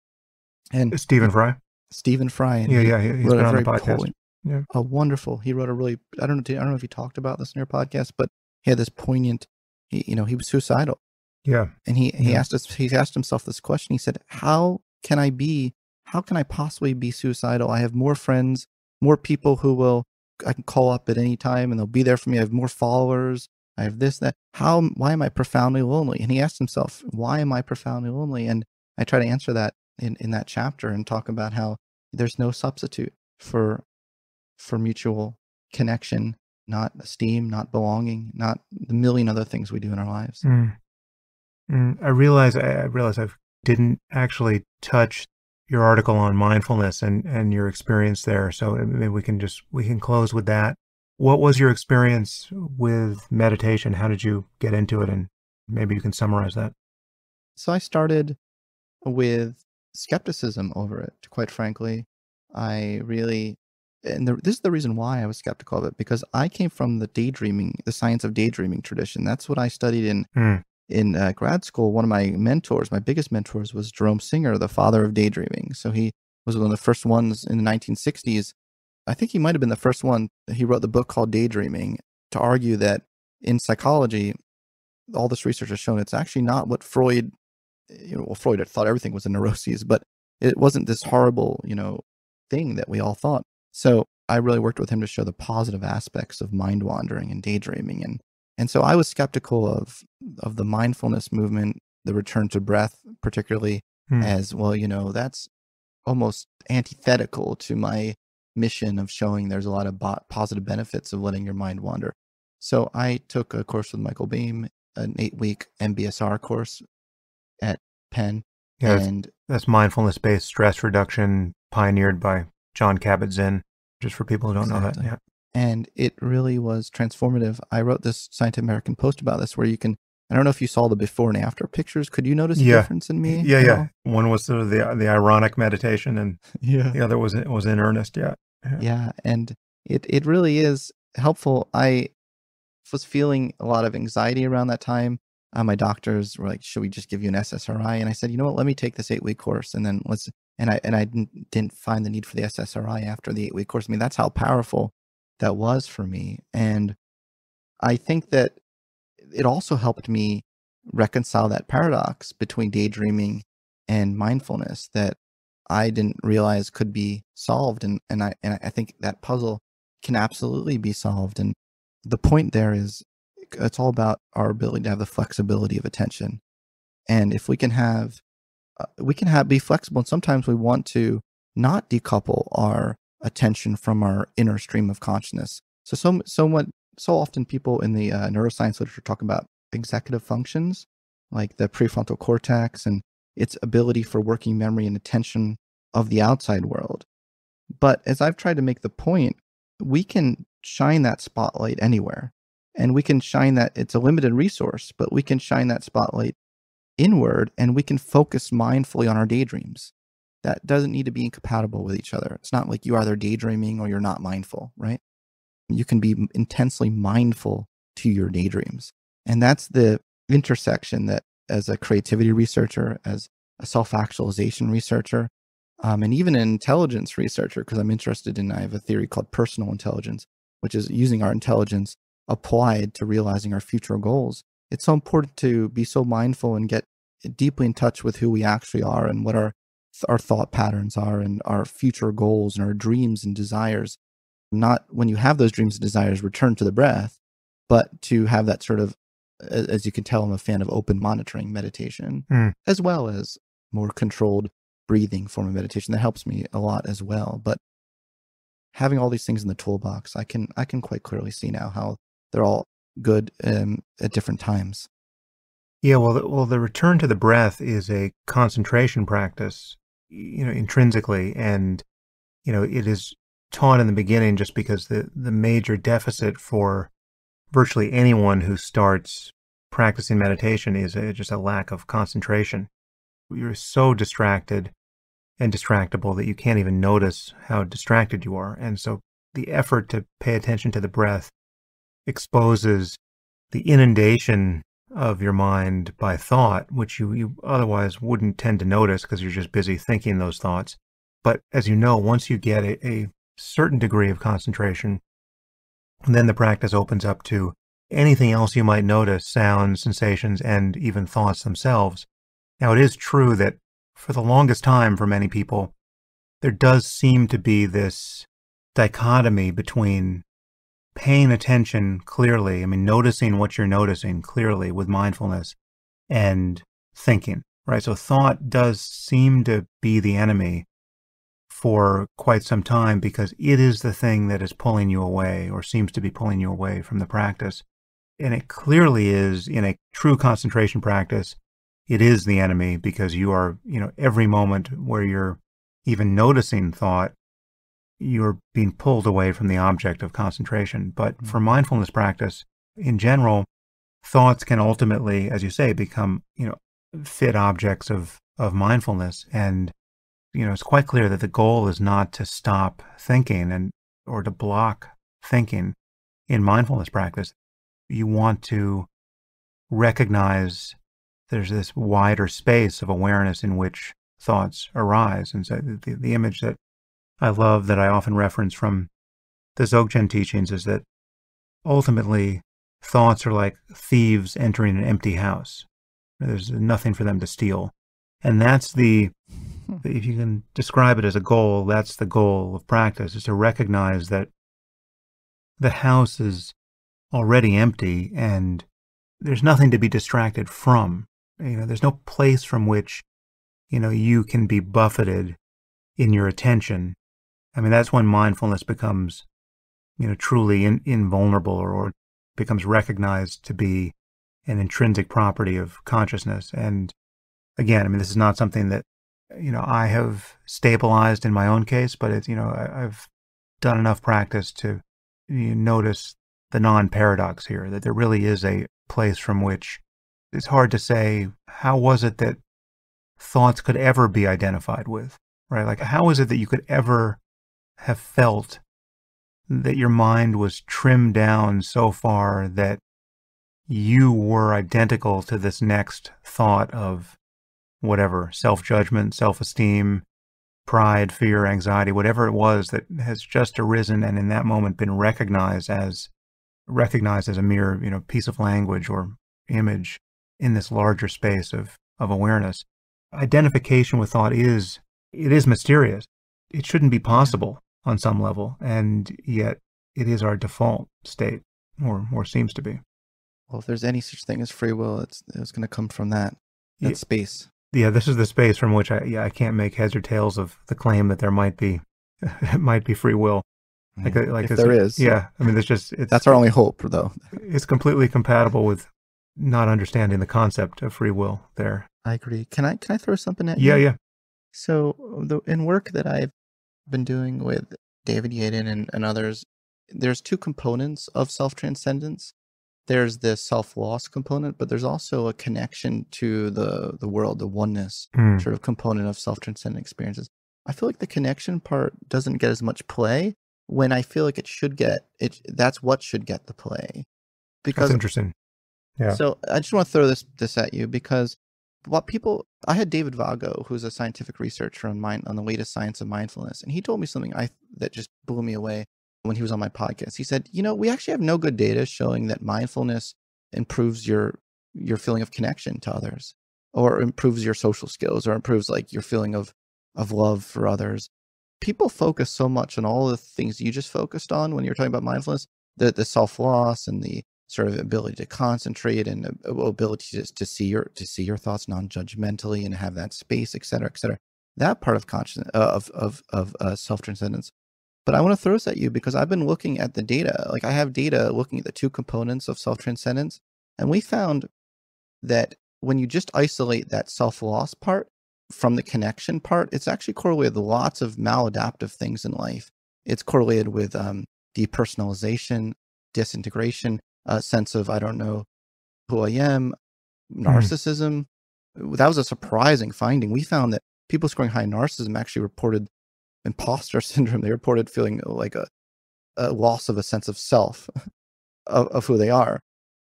and uh, Stephen Fry. Stephen Fry. yeah, yeah, he's been on the podcast. Point, yeah. Oh, wonderful! He wrote a really. I don't know. I don't know if he talked about this in your podcast, but he had this poignant. He, you know, he was suicidal. Yeah. And he he asked us. He asked himself this question. He said, "How can I be? How can I possibly be suicidal? I have more friends, more people who will I can call up at any time, and they'll be there for me. I have more followers. I have this, that. How? Why am I profoundly lonely?" And he asked himself, "Why am I profoundly lonely?" And I try to answer that in, in that chapter and talk about how there's no substitute for for mutual connection, not esteem, not belonging, not the million other things we do in our lives. Mm. Mm. I realize I realize I didn't actually touch your article on mindfulness and and your experience there. So maybe we can just we can close with that. What was your experience with meditation? How did you get into it? And maybe you can summarize that. So I started with skepticism over it, quite frankly. I really, and the, this is the reason why I was skeptical of it because I came from the daydreaming, the science of daydreaming tradition. That's what I studied in mm. in uh, grad school. One of my mentors, my biggest mentors, was Jerome Singer, the father of daydreaming. So he was one of the first ones in the 1960s. I think he might have been the first one. He wrote the book called Daydreaming to argue that in psychology, all this research has shown it's actually not what Freud you know, well, Freud had thought everything was a neuroses, but it wasn't this horrible, you know, thing that we all thought. So I really worked with him to show the positive aspects of mind wandering and daydreaming, and and so I was skeptical of of the mindfulness movement, the return to breath, particularly hmm. as well. You know, that's almost antithetical to my mission of showing there's a lot of positive benefits of letting your mind wander. So I took a course with Michael Baime, an eight week MBSR course at Penn. Yeah, and that's, mindfulness based stress reduction pioneered by Jon Kabat-Zinn, just for people who don't exactly. know that. Yeah. And it really was transformative. I wrote this Scientific American Post about this where you can I don't know if you saw the before and after pictures. Could you notice yeah. a difference in me? Yeah, yeah. One was sort of the the ironic meditation, and [laughs] yeah, the other was was in earnest. Yeah, yeah, yeah. And it it really is helpful. I was feeling a lot of anxiety around that time. Uh, my doctors were like, "Should we just give you an SSRI?" And I said, "You know what? Let me take this eight week course, and then let's." And I and I didn't, didn't find the need for the SSRI after the eight week course. I mean, that's how powerful that was for me, and I think that it also helped me reconcile that paradox between daydreaming and mindfulness that I didn't realize could be solved. And, and I, and I think that puzzle can absolutely be solved. And the point there is it's all about our ability to have the flexibility of attention. And if we can have, uh, we can have, be flexible. And sometimes we want to not decouple our attention from our inner stream of consciousness. So, so, so what, so often people in the uh, neuroscience literature talk about executive functions like the prefrontal cortex and its ability for working memory and attention of the outside world. But as I've tried to make the point, we can shine that spotlight anywhere. And we can shine that, it's a limited resource, but we can shine that spotlight inward and we can focus mindfully on our daydreams. That doesn't need to be incompatible with each other. It's not like you are either daydreaming or you're not mindful, right? You can be intensely mindful to your daydreams. And that's the intersection that as a creativity researcher, as a self-actualization researcher, um, and even an intelligence researcher, because I'm interested in, I have a theory called personal intelligence, which is using our intelligence applied to realizing our future goals. It's so important to be so mindful and get deeply in touch with who we actually are and what our our thought patterns are and our future goals and our dreams and desires. Not when you have those dreams and desires, return to the breath, but to have that sort of as you can tell, I'm a fan of open monitoring meditation, mm. as well as more controlled breathing form of meditation. That helps me a lot as well. But having all these things in the toolbox, I can I can quite clearly see now how they're all good um, at different times. Yeah, well, the, well, the return to the breath is a concentration practice, you know, intrinsically, and you know, it is taught in the beginning just because the the major deficit for virtually anyone who starts practicing meditation is a, just a lack of concentration. You're so distracted and distractible that you can't even notice how distracted you are. And so the effort to pay attention to the breath exposes the inundation of your mind by thought, which you, you otherwise wouldn't tend to notice because you're just busy thinking those thoughts. But as you know, once you get a, a certain degree of concentration, and then the practice opens up to anything else you might notice, sounds, sensations, and even thoughts themselves. Now, it is true that for the longest time for many people, there does seem to be this dichotomy between paying attention clearly, I mean, noticing what you're noticing clearly with mindfulness and thinking, right? So thought does seem to be the enemy for quite some time because it is the thing that is pulling you away or seems to be pulling you away from the practice. And it clearly is in a true concentration practice, it is the enemy because you are, you know, every moment where you're even noticing thought, you're being pulled away from the object of concentration. But mm-hmm. for mindfulness practice in general, thoughts can ultimately, as you say, become, you know, fit objects of, of mindfulness. And you know, it's quite clear that the goal is not to stop thinking and or to block thinking in mindfulness practice. You want to recognize there's this wider space of awareness in which thoughts arise. And so the, the image that I love that I often reference from the Dzogchen teachings is that ultimately thoughts are like thieves entering an empty house. There's nothing for them to steal. And that's the if you can describe it as a goal, that's the goal of practice, is to recognize that the house is already empty and there's nothing to be distracted from. You know, there's no place from which, you know, you can be buffeted in your attention. I mean, that's when mindfulness becomes, you know, truly in, invulnerable or, or becomes recognized to be an intrinsic property of consciousness. And again, I mean, this is not something that you know, I have stabilized in my own case, but it's, you know, I, have done enough practice to you notice the non paradox here, that there really is a place from which it's hard to say, how was it that thoughts could ever be identified with, right? Like, how is it that you could ever have felt that your mind was trimmed down so far that you were identical to this next thought of whatever self judgment, self esteem, pride, fear, anxiety, whatever it was that has just arisen and in that moment been recognized as recognized as a mere you know piece of language or image in this larger space of of awareness. Identification with thought is it is mysterious. It shouldn't be possible on some level, and yet it is our default state, or or seems to be. Well, if there's any such thing as free will, it's it's going to come from that that Yeah. space. Yeah, this is the space from which I yeah I can't make heads or tails of the claim that there might be [laughs] it might be free will. Mm. Like uh, like if there is, Yeah, I mean, there's just it's that's our only hope, though. it's completely compatible with not understanding the concept of free will. There. I agree. Can I can I throw something at you? Yeah, yeah. So the in work that I've been doing with David Yaden and, and others, there's two components of self transcendence. There's this self loss component, but there's also a connection to the the world, the oneness Mm. sort of component of self transcendent experiences. I feel like the connection part doesn't get as much play when I feel like it should get it. That's what should get the play, That's because interesting. Yeah. so I just want to throw this this at you because what people I had David Vago, who's a scientific researcher on mind on the latest science of mindfulness, and he told me something I that just blew me away when he was on my podcast. He said, "You know, we actually have no good data showing that mindfulness improves your your feeling of connection to others, or improves your social skills, or improves like your feeling of of love for others." People focus so much on all the things you just focused on when you're talking about mindfulness, the the self loss and the sort of ability to concentrate and ability to, to see your to see your thoughts non-judgmentally and have that space, et cetera, et cetera. That part of conscious uh, of of of uh, self transcendence. But I want to throw this at you because I've been looking at the data. Like I have data looking at the two components of self transcendence, and we found that when you just isolate that self loss part from the connection part, it's actually correlated with lots of maladaptive things in life. It's correlated with um, depersonalization, disintegration, a sense of I don't know who I am, narcissism. That was a surprising finding. We found that people scoring high in narcissism actually reported imposter [laughs] syndrome. They reported feeling uh, like a, a loss of a sense of self [laughs] of, of who they are.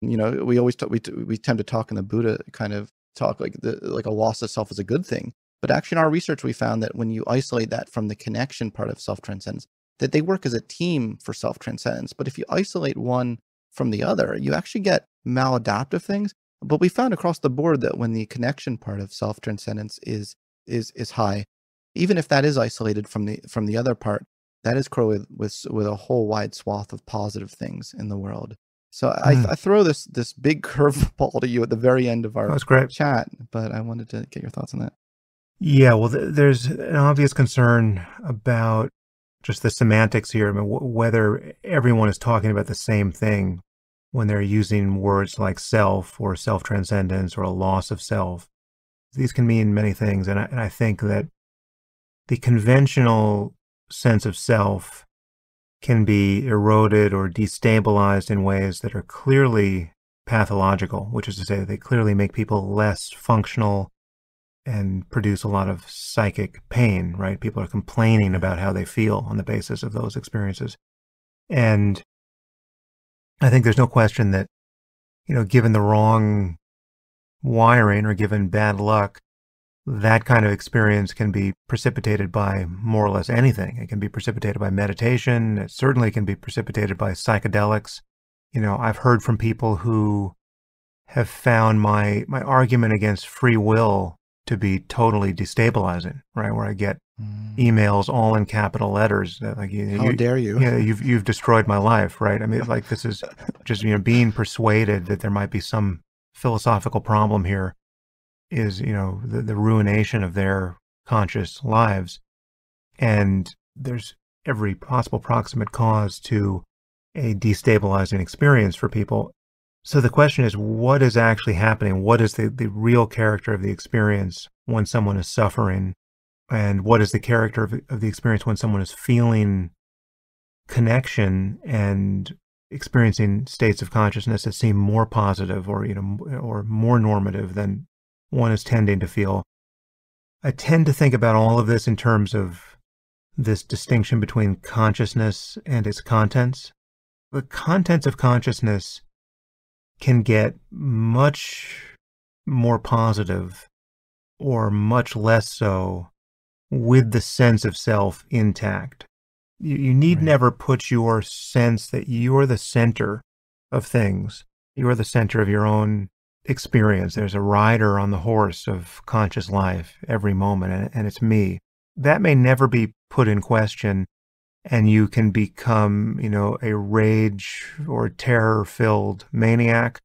You know, we always talk, we we tend to talk in the Buddha kind of talk like the like a loss of self is a good thing. But actually, in our research, we found that when you isolate that from the connection part of self transcendence, that they work as a team for self transcendence. But if you isolate one from the other, you actually get maladaptive things. But we found across the board that when the connection part of self transcendence is is is high, even if that is isolated from the from the other part, that is correlated with with a whole wide swath of positive things in the world. So I, Mm. I throw this this big [laughs] curveball to you at the very end of our That's great. chat, but I wanted to get your thoughts on that. Yeah, well, th- there's an obvious concern about just the semantics here. I mean, wh- whether everyone is talking about the same thing when they're using words like self or self transcendence or a loss of self. These can mean many things. And I, and I think that the conventional sense of self can be eroded or destabilized in ways that are clearly pathological, which is to say, they clearly make people less functional and produce a lot of psychic pain, right? People are complaining about how they feel on the basis of those experiences. And I think there's no question that, you know, given the wrong wiring or given bad luck, that kind of experience can be precipitated by more or less anything. It can be precipitated by meditation. It certainly can be precipitated by psychedelics. You know, I've heard from people who have found my my argument against free will to be totally destabilizing, right? Where I get mm. emails all in capital letters that like you, How you dare you? yeah, you've you've destroyed my life, right? I mean, like this is [laughs] just you know being persuaded that there might be some philosophical problem here is you know the, the ruination of their conscious lives, and there's every possible proximate cause to a destabilizing experience for people. So the question is, what is actually happening? What is the, the real character of the experience when someone is suffering? And what is the character of, of the experience when someone is feeling connection and experiencing states of consciousness that seem more positive or, you know, or more normative than one is tending to feel? I tend to think about all of this in terms of this distinction between consciousness and its contents. The contents of consciousness can get much more positive or much less so with the sense of self intact. You, you need Right. never put your sense that you're the center of things. You're the center of your own experience. There's a rider on the horse of conscious life every moment, and, it's me. That may never be put in question, and you can become, you know, a rage or terror filled maniac,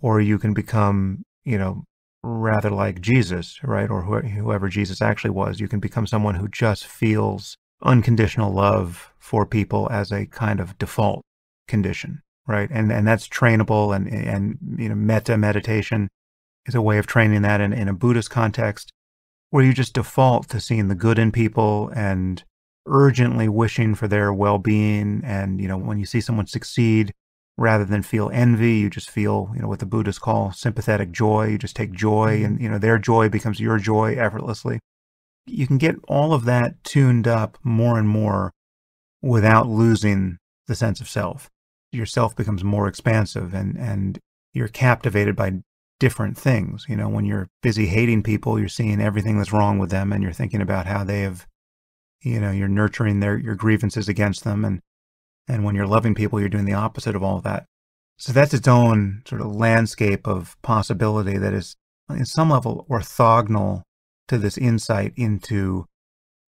or you can become, you know, rather like Jesus, right? Or wh- whoever Jesus actually was. You can become someone who just feels unconditional love for people as a kind of default condition, right? And and that's trainable and and you know metta meditation is a way of training that in, in a Buddhist context where you just default to seeing the good in people and urgently wishing for their well-being. And you know when you see someone succeed rather than feel envy you just feel you know what the buddhists call sympathetic joy. You just take joy mm-hmm. and you know their joy becomes your joy effortlessly. You can get all of that tuned up more and more without losing the sense of self your self becomes more expansive and and you're captivated by different things. You know when you're busy hating people you're seeing everything that's wrong with them and you're thinking about how they have you know you're nurturing their your grievances against them. And and when you're loving people you're doing the opposite of all of that. So that's its own sort of landscape of possibility that is in some level orthogonal to this insight into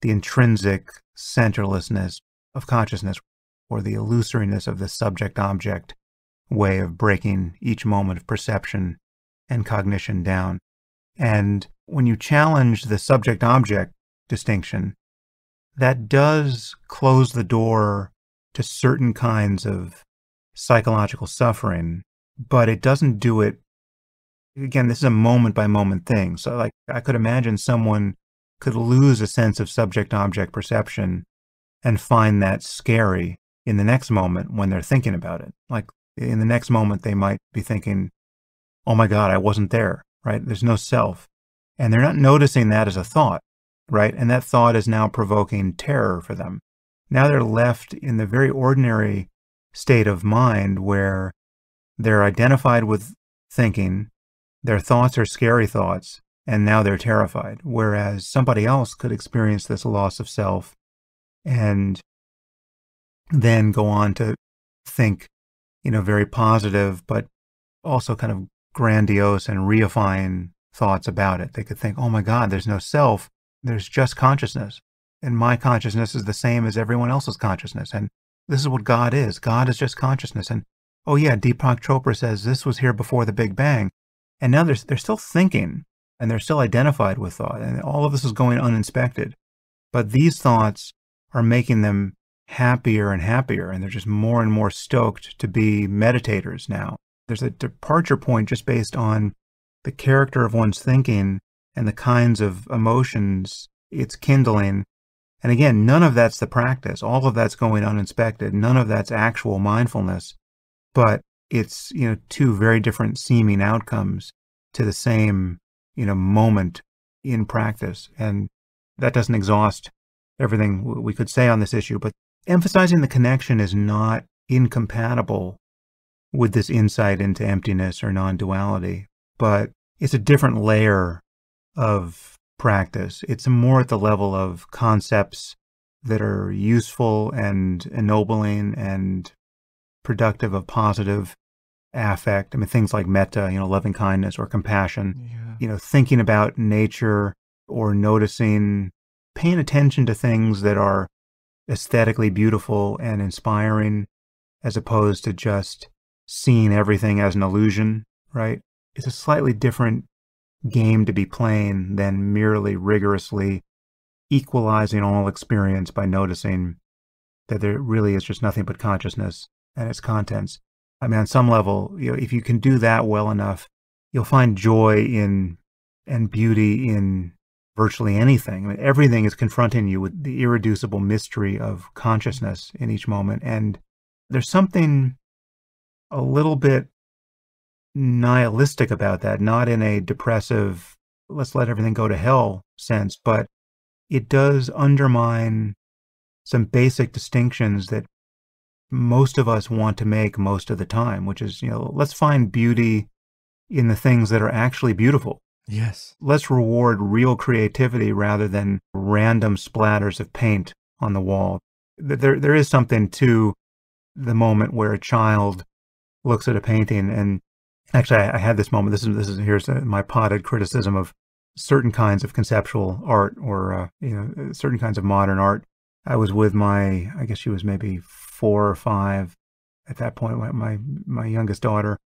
the intrinsic centerlessness of consciousness or the illusoriness of the subject object way of breaking each moment of perception and cognition down and when you challenge the subject object distinction that does close the door to certain kinds of psychological suffering, but it doesn't do it. Again, this is a moment by moment thing. So, like, I could imagine someone could lose a sense of subject object perception and find that scary in the next moment when they're thinking about it. Like, in the next moment, they might be thinking, oh my God, I wasn't there, right? There's no self. And they're not noticing that as a thought right? And that thought is now provoking terror for them. Now they're left in the very ordinary state of mind where they're identified with thinking, their thoughts are scary thoughts, and now they're terrified. Whereas somebody else could experience this loss of self and then go on to think, you know, very positive, but also kind of grandiose and reifying thoughts about it. They could think, oh my God, there's no self there's just consciousness. And my consciousness is the same as everyone else's consciousness. And this is what God is. God is just consciousness. And oh yeah, Deepak Chopra says this was here before the Big Bang. And now they're, they're still thinking and they're still identified with thought. And all of this is going uninspected. But these thoughts are making them happier and happier. And they're just more and more stoked to be meditators now. There's a departure point just based on the character of one's thinking and the kinds of emotions it's kindling. And again, none of that's the practice. All of that's going uninspected. None of that's actual mindfulness. But it's, you know, two very different seeming outcomes to the same, you know, moment in practice. And that doesn't exhaust everything we could say on this issue. But emphasizing the connection is not incompatible with this insight into emptiness or non duality, but it's a different layer of practice. It's more at the level of concepts that are useful and ennobling and productive of positive affect. I mean, things like metta, you know, loving kindness or compassion, Yeah. you know, thinking about nature or noticing, paying attention to things that are aesthetically beautiful and inspiring as opposed to just seeing everything as an illusion, right? It's a slightly different game to be playing than merely rigorously equalizing all experience by noticing that there really is just nothing but consciousness and its contents. I mean, on some level, you know, if you can do that well enough, you'll find joy in and beauty in virtually anything. I mean, everything is confronting you with the irreducible mystery of consciousness in each moment. And there's something a little bit nihilistic about that, not in a depressive, let's let everything go to hell sense, but it does undermine some basic distinctions that most of us want to make most of the time, which is, you know, let's find beauty in the things that are actually beautiful. Yes. Let's reward real creativity rather than random splatters of paint on the wall. There, there is something to the moment where a child looks at a painting and actually I, I had this moment. This is, this is, here's my potted criticism of certain kinds of conceptual art or, uh, you know, certain kinds of modern art. I was with my, I guess she was maybe four or five at that point. My, my youngest daughter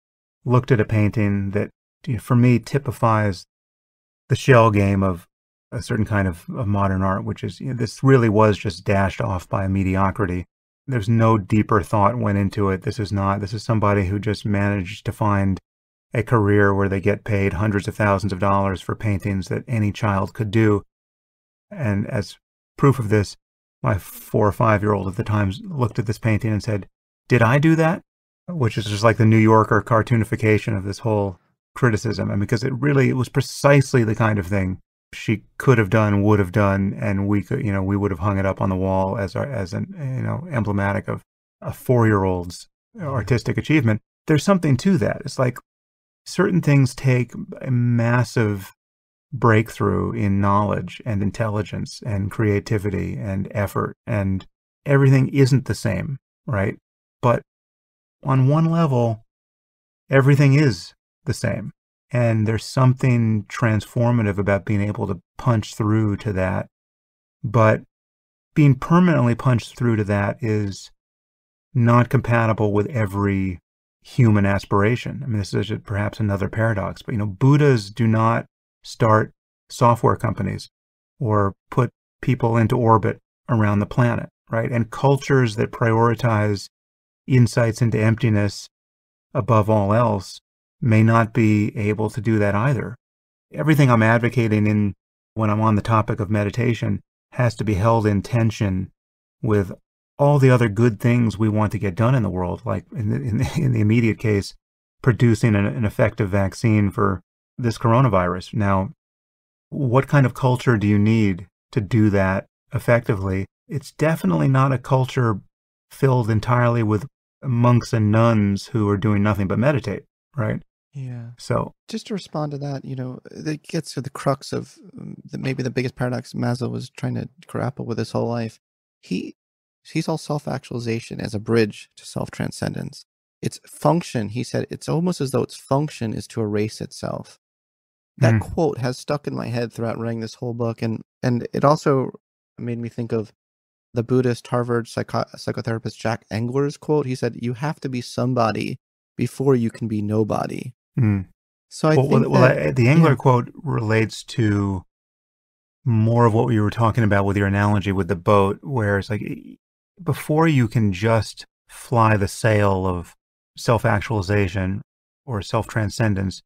looked at a painting that for me typifies the shell game of a certain kind of, of modern art, which is, you know, this really was just dashed off by mediocrity. There's no deeper thought went into it. This is not, this is somebody who just managed to find a career where they get paid hundreds of thousands of dollars for paintings that any child could do. And as proof of this, my four or five year old at the time looked at this painting and said, Did I do that? Which is just like the New Yorker cartoonification of this whole criticism. And because it really it was precisely the kind of thing she could have done, would have done, and we could, you know, we would have hung it up on the wall as our, as an, you know, emblematic of a four year old's mm-hmm. artistic achievement. There's something to that. It's like certain things take a massive breakthrough in knowledge and intelligence and creativity and effort and everything isn't the same, right? But on one level, everything is the same. And there's something transformative about being able to punch through to that. But being permanently punched through to that is not compatible with every human aspiration. I mean, this is perhaps another paradox, but you know, Buddhas do not start software companies or put people into orbit around the planet, right? And cultures that prioritize insights into emptiness above all else may not be able to do that either. Everything I'm advocating in when I'm on the topic of meditation has to be held in tension with all the other good things we want to get done in the world, like in the, in the, [laughs] in the immediate case, producing an, an effective vaccine for this coronavirus. Now, what kind of culture do you need to do that effectively? It's definitely not a culture filled entirely with monks and nuns who are doing nothing but meditate, right? Yeah. So, just to respond to that, you know, it gets to the crux of um, the, maybe the biggest paradox Maslow was trying to grapple with his whole life. He sees all self-actualization as a bridge to self-transcendence. Its function, he said, it's almost as though its function is to erase itself. That mm. quote has stuck in my head throughout writing this whole book, and and it also made me think of the Buddhist Harvard psycho- psychotherapist Jack Engler's quote. He said, "You have to be somebody before you can be nobody." Mm. So I well, think well, that, the Engler yeah. quote relates to more of what we were talking about with your analogy with the boat, where it's like before you can just fly the sail of self-actualization or self-transcendence,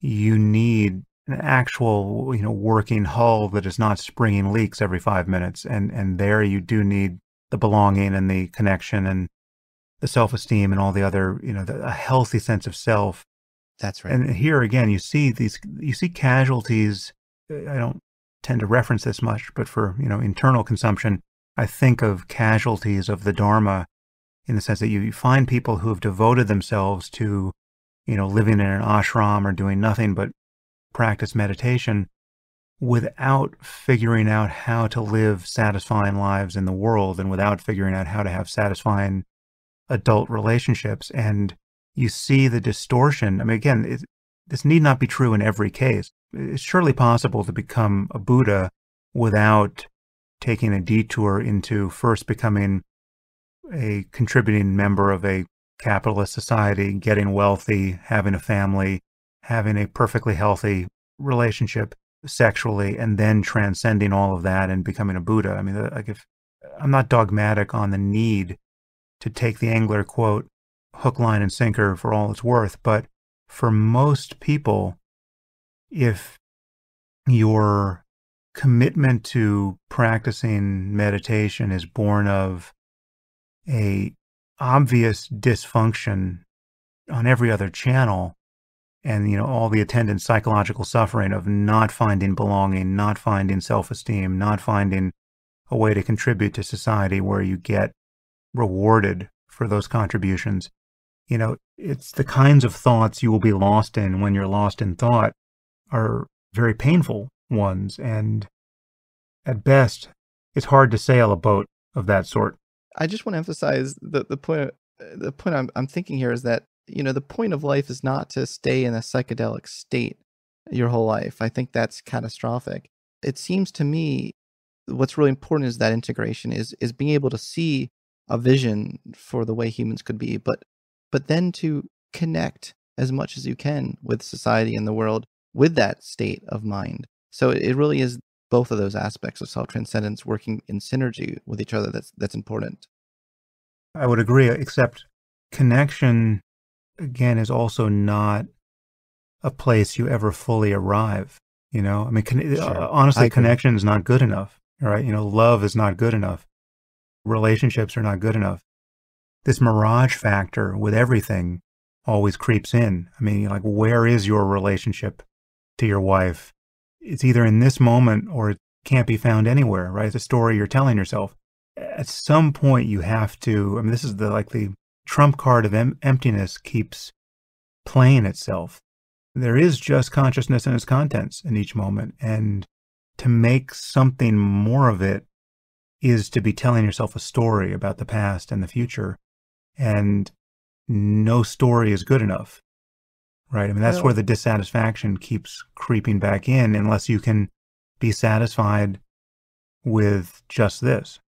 you need an actual, you know, working hull that is not springing leaks every five minutes. And, and there you do need the belonging and the connection and the self-esteem and all the other, you know, the, a healthy sense of self. That's right. And here again, you see these, you see casualties. Uh, I don't tend to reference this much, but for, you know, internal consumption, I think of casualties of the Dharma in the sense that you find people who have devoted themselves to, you know, living in an ashram or doing nothing but practice meditation without figuring out how to live satisfying lives in the world and without figuring out how to have satisfying adult relationships. And you see the distortion. I mean, again, it, this need not be true in every case. It's surely possible to become a Buddha without taking a detour into first becoming a contributing member of a capitalist society, getting wealthy, having a family, having a perfectly healthy relationship sexually, and then transcending all of that and becoming a Buddha. I mean, like if I'm not dogmatic on the need to take the Engler quote hook, line, and sinker for all it's worth, but for most people, if your commitment to practicing meditation is born of a obvious dysfunction on every other channel and you know all the attendant psychological suffering of not finding belonging not finding self-esteem not finding a way to contribute to society where you get rewarded for those contributions. You know, it's the kinds of thoughts you will be lost in when you're lost in thought are very painful ones. And at best, it's hard to sail a boat of that sort. I just want to emphasize the, the point the point I'm, I'm thinking here is that you know the point of life is not to stay in a psychedelic state your whole life. I think that's catastrophic. It seems to me what's really important is that integration is is being able to see a vision for the way humans could be, but but then to connect as much as you can with society and the world with that state of mind. So it really is both of those aspects of self transcendence working in synergy with each other that's that's important. I would agree, except connection again is also not a place you ever fully arrive. You know, I mean, con- uh, Sure. I honestly, connection is not good enough. Right? You know, love is not good enough. Relationships are not good enough. This mirage factor with everything always creeps in. I mean, like, where is your relationship to your wife? It's either in this moment or it can't be found anywhere, right? It's a story you're telling yourself. At some point, you have to. I mean, this is the like the trump card of em- emptiness keeps playing itself. There is just consciousness and its contents in each moment, and to make something more of it is to be telling yourself a story about the past and the future, and no story is good enough, right? I mean, that's where the dissatisfaction keeps creeping back in unless you can be satisfied with just this.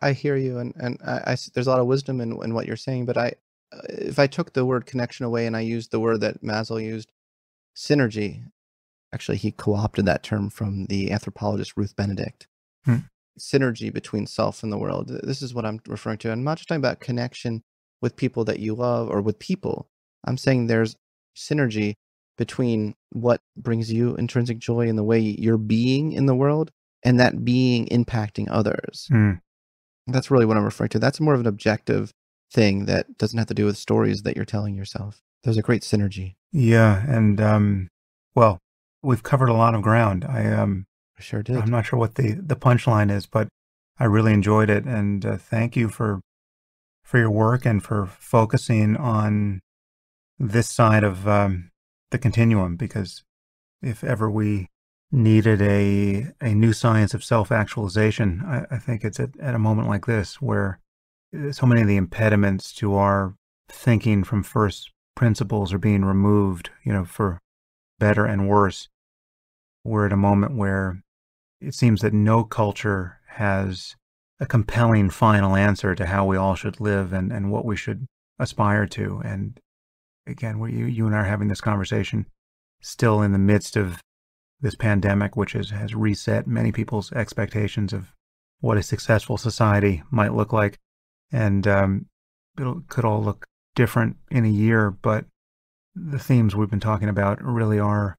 I hear you, and and I, I there's a lot of wisdom in in what you're saying. But I, uh, if I took the word connection away and I used the word that Maslow used, synergy. Actually, he co-opted that term from the anthropologist Ruth Benedict. Hmm. Synergy between self and the world. This is what I'm referring to. I'm not just talking about connection with people that you love or with people. I'm saying there's synergy between what brings you intrinsic joy and the way you're being in the world, and that being impacting others. Hmm. That's really what I'm referring to. That's more of an objective thing that doesn't have to do with stories that you're telling yourself. There's a great synergy. Yeah, and um, well, we've covered a lot of ground. I um, I sure did. I'm not sure what the the punchline is, but I really enjoyed it, and uh, thank you for for your work and for focusing on this side of um, the continuum. Because if ever we needed a a new science of self actualization, I, I think it's at, at a moment like this where uh, so many of the impediments to our thinking from first principles are being removed. You know, for better and worse. We're at a moment where it seems that no culture has a compelling final answer to how we all should live and, and what we should aspire to. And again, we, you, you and I are having this conversation still in the midst of this pandemic, which has, has reset many people's expectations of what a successful society might look like. And um, it could all look different in a year, but the themes we've been talking about really are